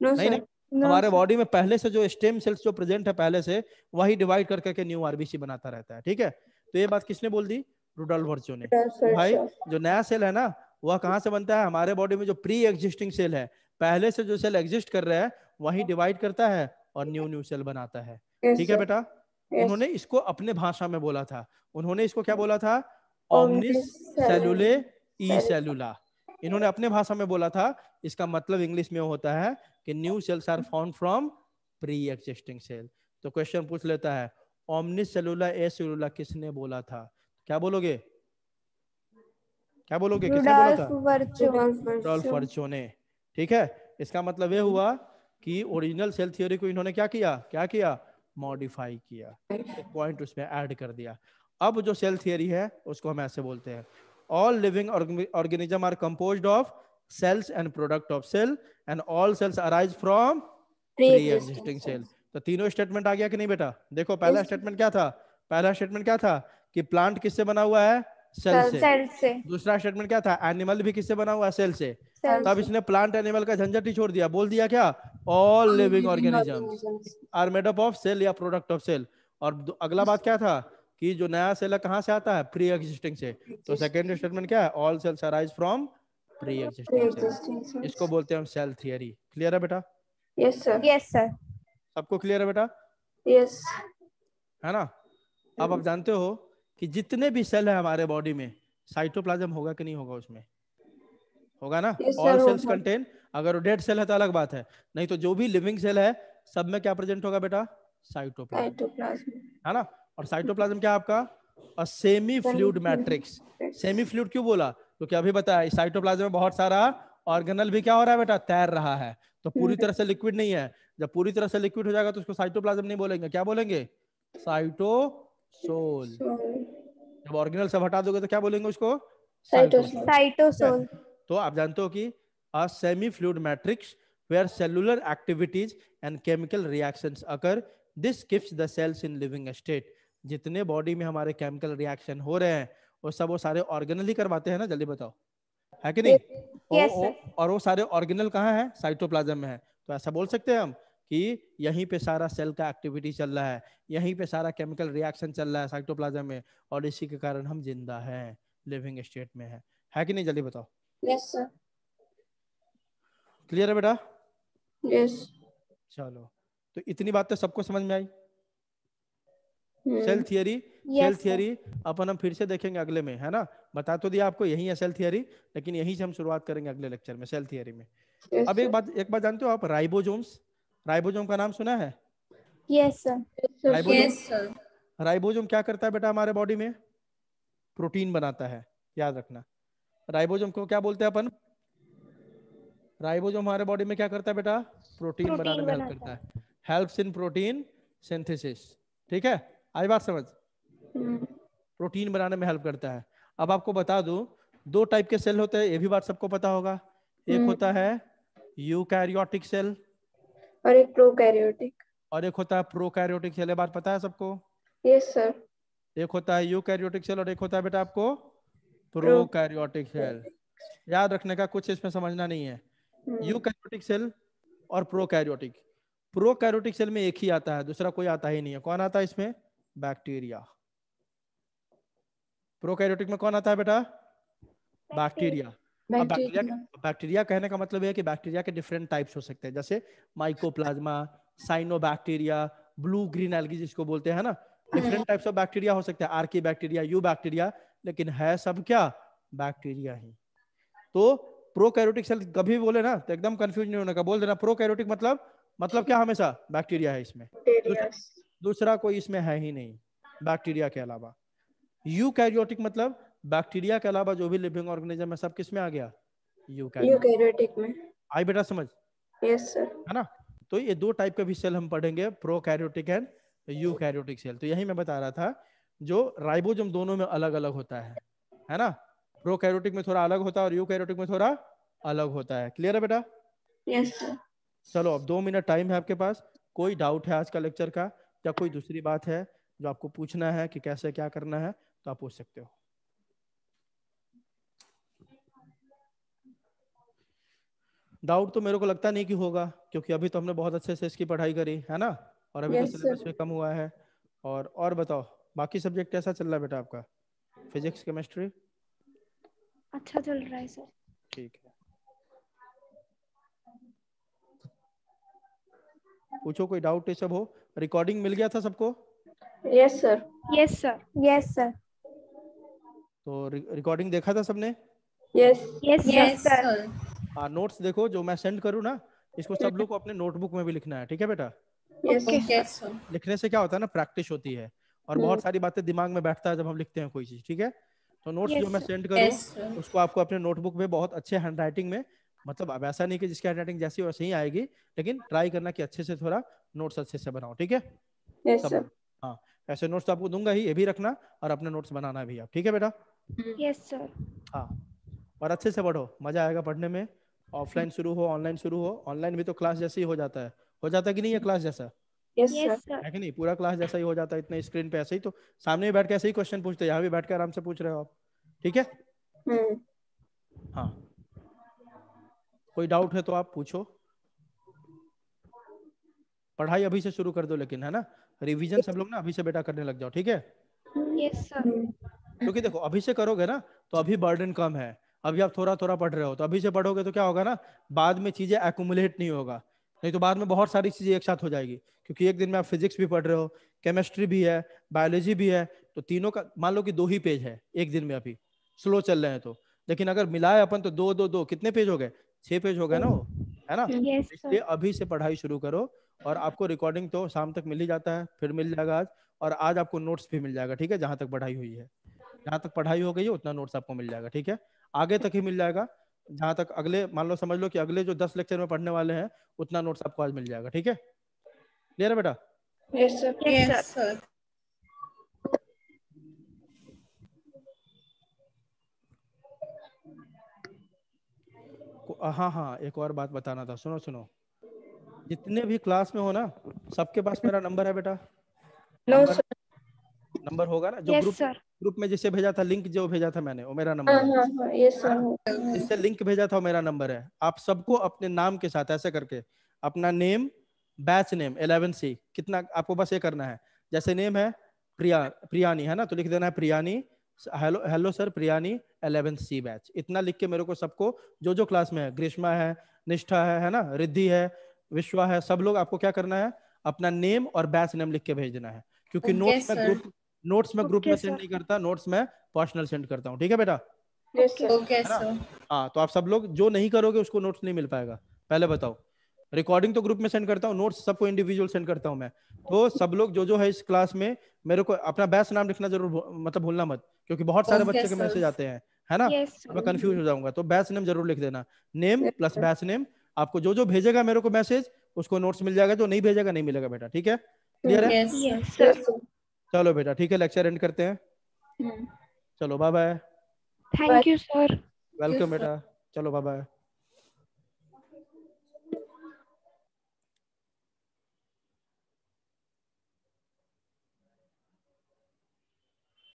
Speaker 2: No,
Speaker 1: नहीं नहीं।
Speaker 3: No,
Speaker 1: हमारे बॉडी में पहले से जो स्टेम सेल्स जो प्रेजेंट है पहले से वही डिवाइड कर करके न्यू आरबीसी बनाता रहता है ठीक है? तो ये बात किसने बोल दी? रुडोल्फ वर्चो ने।
Speaker 2: Rudolf
Speaker 1: भाई. जो नया सेल है ना वह कहाँ से बनता है? हमारे बॉडी में जो प्री एग्जिस्टिंग सेल है पहले से जो सेल एग्जिस्ट कर रहा है वही डिवाइड करता है और न्यू न्यू सेल बनाता है। ठीक है बेटा?
Speaker 2: Yes.
Speaker 1: उन्होंने इसको अपने भाषा में बोला था। उन्होंने इसको क्या बोला था? ऑमनिस सेलुले ई सेलुला इन्होंने अपने भाषा में बोला था। इसका मतलब इंग्लिश में होता है कि new cells are found from pre existing cell तो क्वेश्चन पूछ लेता है ऑमनिस सेलुला ए सेलुला किसने बोला था? क्या बोलोगे? क्या बोलोगे? किसने बोला था. रॉल्फ वर्चो ने। ठीक है? इसका मतलब ये हुआ कि ओरिजिनल सेल थ्योरी को इन्होंने क्या किया? क्या किया? मॉडिफाई किया एक पॉइंट उसमें ऐड कर दिया। अब जो सेल थियरी है उसको हम ऐसे बोलते हैं। All living organism are compose of cells and product of cell and all cells arise from pre existing cell तो तीनों स्टेटमेंट आ गया कि नहीं बेटा? देखो पहला स्टेटमेंट क्या था? पहला स्टेटमेंट क्या था? कि प्लांट किससे बना हुआ है? सेल से. दूसरा स्टेटमेंट क्या था? एनिमल भी किससे बना हुआ? सेल से। तब
Speaker 3: से.
Speaker 1: इसने प्लांट एनिमल का झंझट ही छोड़ दिया। बोल दिया क्या? All living organisms are made up of cell या प्रोडक्ट ऑफ़ सेल और अगला बात क्या था? कि जो नया सेल है कहाँ से आता है? प्री एग्जिस्टिंग से। तो सेकेंड स्टेटमेंट क्या है? All cells arise from pre existing इसको बोलते हैं हम सेल थियरी क्लियर है बेटा?
Speaker 2: Yes, sir.
Speaker 3: Yes, sir.
Speaker 1: सबको क्लियर है बेटा?
Speaker 2: Yes.
Speaker 1: है ना? अब आप जानते हो कि जितने भी सेल है हमारे बॉडी में साइटोप्लाज्म होगा कि नहीं होगा उसमें? होगा ना? ऑल सेल्स कंटेन अगर डेड सेल है तो अलग बात है। नहीं तो जो भी लिविंग सेल है सब में क्या प्रेजेंट होगा बेटा? साइटोप्लाज्म है ना? और साइटोप्लाज्म क्या आपका? A semi fluid matrix semi fluid क्यों बोला? क्योंकि अभी बताया साइटोप्लाज्म में बहुत सारा ऑर्गेनल भी क्या हो रहा है बेटा? तैर रहा है। तो पूरी
Speaker 2: हम्म।
Speaker 1: तरह से लिक्विड नहीं है। जब पूरी तरह से लिक्विड हो जाएगा तो उसको साइटोप्लाज्म नहीं बोलेंगे। क्या बोलेंगे? साइटोसोल
Speaker 2: सोल
Speaker 1: जब ऑरिजिनल सब हटा दोगे तो क्या बोलेंगे उसको? साइटोसोल
Speaker 3: अच्छा,
Speaker 1: तो आप जानते हो कि a semi fluid matrix where cellular activities and chemical reactions occur this keeps the cells in living state जितने बॉडी में हमारे केमिकल रिएक्शन हो रहे हैं वो सब वो सारे ऑर्गेनल ही करवाते हैं ना? जल्दी बताओ। है कि नहीं? ओ,
Speaker 3: ओ,
Speaker 1: और वो सारे ऑर्गेनल कहाँ है? साइटोप्लाज्म में है। तो ऐसा बोल सकते हैं हम? कि यहीं पे सारा सेल का एक्टिविटी चल रहा है यहीं पे सारा केमिकल रिएक्शन चल रहा है साइटोप्लाज्म में और इसी के कारण हम ज़िंदा हैं लिविंग स्टेट में है। है कि नहीं? जल्दी बताओ।
Speaker 2: Yes, sir.
Speaker 1: क्लियर है बेटा?
Speaker 2: Yes.
Speaker 1: चलो तो इतनी बात तो सबको समझ में आई. सेल थियरी सेल थियरी अपन हम फिर से देखेंगे अगले में है ना? बता तो दिया आपको यही है सेल थियरी लेकिन यहीं से हम शुरुआत करेंगे अगले लेक्चर में सेल थियरी में।
Speaker 2: Yes,
Speaker 1: अब एक बात एक बात जानते हो आप राइबोजोम्स राइबोजोम का नाम सुना है?
Speaker 3: Yes, sir.
Speaker 2: Yes, sir.
Speaker 5: Yes, sir.
Speaker 1: Ribosome क्या करता है बेटा हमारे बॉडी में? प्रोटीन बनाता है याद रखना। राइबोजोम को क्या बोलते हैं अपन? राइबोजोम हमारे बॉडी में क्या करता है बेटा? प्रोटीन
Speaker 3: प्रोटीन
Speaker 1: बनाने में हेल्प करता है। हेल्प्स इन प्रोटीन सिंथेसिस ठीक है? आई बात समझ?
Speaker 2: Hmm.
Speaker 1: प्रोटीन बनाने में हेल्प करता है। अब आपको बता दूँ दो टाइप के सेल होते हैं ये भी बात सबको पता होगा। एक
Speaker 2: हम्म।
Speaker 1: होता है यूकैरियोटिक सेल
Speaker 2: और एक प्रोकैरियोटिक
Speaker 1: और एक होता है प्रोकैरियोटिक सेल बात पता है सबको?
Speaker 2: यस सर
Speaker 1: एक होता है यूकैरियोटिक सेल और एक होता है बेटा आपको प्रोकैरियोटिक सेल याद रखने का कुछ इसमें समझना नहीं है।
Speaker 2: Hmm.
Speaker 1: यूकैरियोटिक सेल और प्रोकैरियोटिक प्रोकैरियोटिक सेल में एक ही आता है दूसरा कोई आता ही नहीं है। कौन आता है इसमें? बैक्टीरिया प्रोकैरियोटिक में कौन आता है बेटा? बैक्टीरिया बैक्टीरिया
Speaker 2: बैक्टीरिया
Speaker 1: कहने का मतलब है कि बैक्टीरिया के डिफरेंट टाइप्स हो सकते हैं। जैसे mycoplasma cyanobacteria blue green algae जिसको बोलते हैं ना? डिफरेंट टाइप्स ऑफ़ बैक्टीरिया हो सकते हैं। आर्की बैक्टीरिया यू बैक्टीरिया लेकिन है सब क्या? बैक्टीरिया ही। तो प्रोकैरियोटिक सेल कभी बोले ना तो एकदम कंफ्यूज नहीं होने का। बोल देना प्रोकैरियोटिक मतलब? मतलब क्या हमेशा? बैक्टीरिया है इसमें।
Speaker 2: बैक्टीरिया
Speaker 1: दूसरा कोई इसमें है ही नहीं। बैक्टीरिया के अलावा। यूकैरियोटिक मतलब बैक्टीरिया के अलावा जो भी लिविंग ऑर्गेनिज्म है सब किसमें आ गया? यूकैरियोटिक
Speaker 2: में।
Speaker 1: आई बेटा समझ?
Speaker 2: यस सर
Speaker 1: है ना? तो ये दो टाइप के भी सेल हम पढ़ेंगे प्रोकैरियोटिक एंड यूकैरियोटिक सेल तो यही मैं बता रहा था जो राइबोसोम दोनों में अलग अलग होता है। है ना? प्रोकैरियोटिक में थोड़ा अलग होता है और यूकैरियोटिक में थोड़ा अलग होता है। क्लियर है बेटा?
Speaker 2: यस सर
Speaker 1: चलो अब दो मिनट टाइम है आपके पास। कोई डाउट है आज का लेक्चर का? या कोई दूसरी बात है जो आपको पूछना है कि कैसे क्या करना है? तो आप पूछ सकते हो। डाउट तो मेरे को लगता नहीं कि होगा क्योंकि अभी तो हमने बहुत अच्छे से इसकी पढ़ाई करी है ना? और अभी
Speaker 2: Yes,
Speaker 1: तो सिलेबस भी कम हुआ है। और और बताओ बाकी सब्जेक्ट कैसा चल रहा है बेटा आपका? फिजिक्स केमिस्ट्री
Speaker 3: अच्छा चल रहा है सर
Speaker 1: ठीक है। पूछो कोई डाउट ये सब हो? रिकॉर्डिंग मिल गया था सबको?
Speaker 2: Yes sir
Speaker 3: yes sir yes sir
Speaker 1: तो रिकॉर्डिंग देखा था सबने?
Speaker 2: यस
Speaker 3: यस
Speaker 5: यस
Speaker 3: सर
Speaker 1: हाँ नोट्स देखो जो मैं सेंड करूँ ना इसको सब लोग को अपने नोटबुक में भी लिखना है ठीक है बेटा?
Speaker 3: Okay.
Speaker 1: लिखने से क्या होता है ना प्रैक्टिस होती है और बहुत सारी बातें दिमाग में बैठता है जब हम लिखते हैं कोई चीज़ ठीक है? तो नोट्स
Speaker 3: Yes,
Speaker 1: जो मैं सेंड करूँ
Speaker 5: सर
Speaker 1: उसको आपको अपने नोटबुक में बहुत अच्छे हैंड राइटिंग में मतलब अब ऐसा नहीं कि जिसकी हैंड राइटिंग जैसी वैसे ही आएगी लेकिन ट्राई करना कि अच्छे से थोड़ा नोट्स अच्छे से बनाओ ठीक है?
Speaker 2: यस
Speaker 1: सब हाँ ऐसे नोट्स तो आपको दूँगा ही ये भी रखना और अपने नोट्स बनाना भी आप ठीक है बेटा?
Speaker 3: यस सर
Speaker 1: हाँ और अच्छे से पढ़ो मज़ा आएगा पढ़ने में। ऑफलाइन शुरू हो ऑनलाइन शुरू हो ऑनलाइन भी तो क्लास जैसे ही हो जाता है। हो जाता है कि नहीं है क्लास जैसा?
Speaker 2: यस
Speaker 3: यस
Speaker 2: सर
Speaker 3: सर
Speaker 1: है कि नहीं? पूरा क्लास जैसा ही हो जाता है इतना स्क्रीन पे ऐसे ही तो सामने बैठ के ऐसे ही क्वेश्चन पूछते हैं यहाँ भी बैठ के आराम से पूछ रहे हो आप। ठीक है?
Speaker 2: हम्म।
Speaker 1: हाँ। कोई डाउट है तो आप पूछो। पढ़ाई अभी से शुरू कर दो लेकिन है ना? रिवीजन सब लोग ना अभी से बेटा करने लग जाओ ठीक है?
Speaker 3: यस सर
Speaker 1: क्योंकि देखो अभी से करोगे ना तो अभी बर्डन कम है। अभी आप थोड़ा थोड़ा पढ़ रहे हो तो अभी से पढ़ोगे तो क्या होगा ना बाद में चीज़ें एक्यूमुलेट नहीं होगा। नहीं तो बाद में बहुत सारी चीज़ें एक साथ हो जाएगी क्योंकि एक दिन में आप फिजिक्स भी पढ़ रहे हो केमिस्ट्री भी है बायोलॉजी भी है तो तीनों का मान लो कि दो ही पेज है एक दिन में अभी स्लो चल रहे हैं तो। लेकिन अगर मिलाए अपन तो दो दो दो कितने पेज हो गए? छह पेज हो गए ना वो है ना?
Speaker 3: यस
Speaker 1: इसलिए अभी से पढ़ाई शुरू करो और आपको रिकॉर्डिंग तो शाम तक मिल ही जाता है फिर मिल जाएगा आज और आज आपको नोट्स भी मिल जाएगा ठीक है? जहाँ तक पढ़ाई हुई है। जहाँ तक पढ़ाई हो गई है उतना नोट्स आपको मिल जाएगा ठीक है? आगे तक ही मिल जाएगा। जहाँ तक अगले मान लो समझ लो कि अगले जो दस लेक्चर में पढ़ने वाले हैं उतना नोट्स आपको आज मिल जाएगा ठीक है? क्लियर है बेटा?
Speaker 2: Yes sir
Speaker 3: yes
Speaker 5: yes
Speaker 3: sir
Speaker 5: sir
Speaker 1: को- हाँ हाँ एक और बात बताना था सुनो सुनो। जितने भी क्लास में हो ना सबके पास मेरा नंबर है बेटा।
Speaker 2: नो
Speaker 1: नंबर होगा ना? जो
Speaker 3: यस
Speaker 1: ग्रुप ग्रुप में जिसे भेजा था लिंक जो भेजा था मैंने वो मेरा
Speaker 2: हाँ
Speaker 1: नंबर है।
Speaker 2: हाँ हाँ
Speaker 1: जिससे लिंक भेजा था वो मेरा नंबर है। आप सबको अपने नाम के साथ ऐसे करके अपना नेम बैच नेम 11 सी कितना आपको बस ये करना है। जैसे नेम है प्रिया प्रियानी है ना? तो लिख देना है Priyani hello hello sir Priyani 11 C batch इतना लिख के मेरे को सबको जो जो क्लास में है ग्रीष्मा है निष्ठा है है ना? रिद्धि है विश्वा है सब लोग आपको क्या करना है? अपना नेम और बैच नेम लिख के भेज देना है। क्योंकि नोट्स में ग्रुप नोट्स में ग्रुप में सेंड नहीं करता नोट्स में पर्सनल सेंड करता हूँ ठीक है बेटा?
Speaker 2: यस सर
Speaker 5: ओके
Speaker 1: है हाँ तो आप सब लोग जो नहीं करोगे उसको नोट्स नहीं मिल पाएगा। पहले बताओ। रिकॉर्डिंग तो ग्रुप में सेंड करता हूँ नोट्स सबको इंडिविजुअल सेंड करता हूँ मैं। तो सब लोग जो जो है इस क्लास में मेरे को अपना बैच नाम लिखना ज़रूर मतलब भूलना मत क्योंकि बहुत सारे बच्चे के मैसेज आते हैं है ना? मैं कंफ्यूज हो जाऊँगा तो बैच नेम ज़रूर लिख देना। Name plus. बैच नेम आपको जो जो भेजेगा मेरे को मैसेज उसको नोट्स मिल जाएगा जो नहीं भेजेगा नहीं मिलेगा बेटा ठीक है? क्लियर है? चलो बेटा ठीक है लेक्चर एंड करते हैं।
Speaker 2: हम्म।
Speaker 1: चलो bye bye
Speaker 3: thank you sir
Speaker 1: welcome बेटा। चलो बाय बाय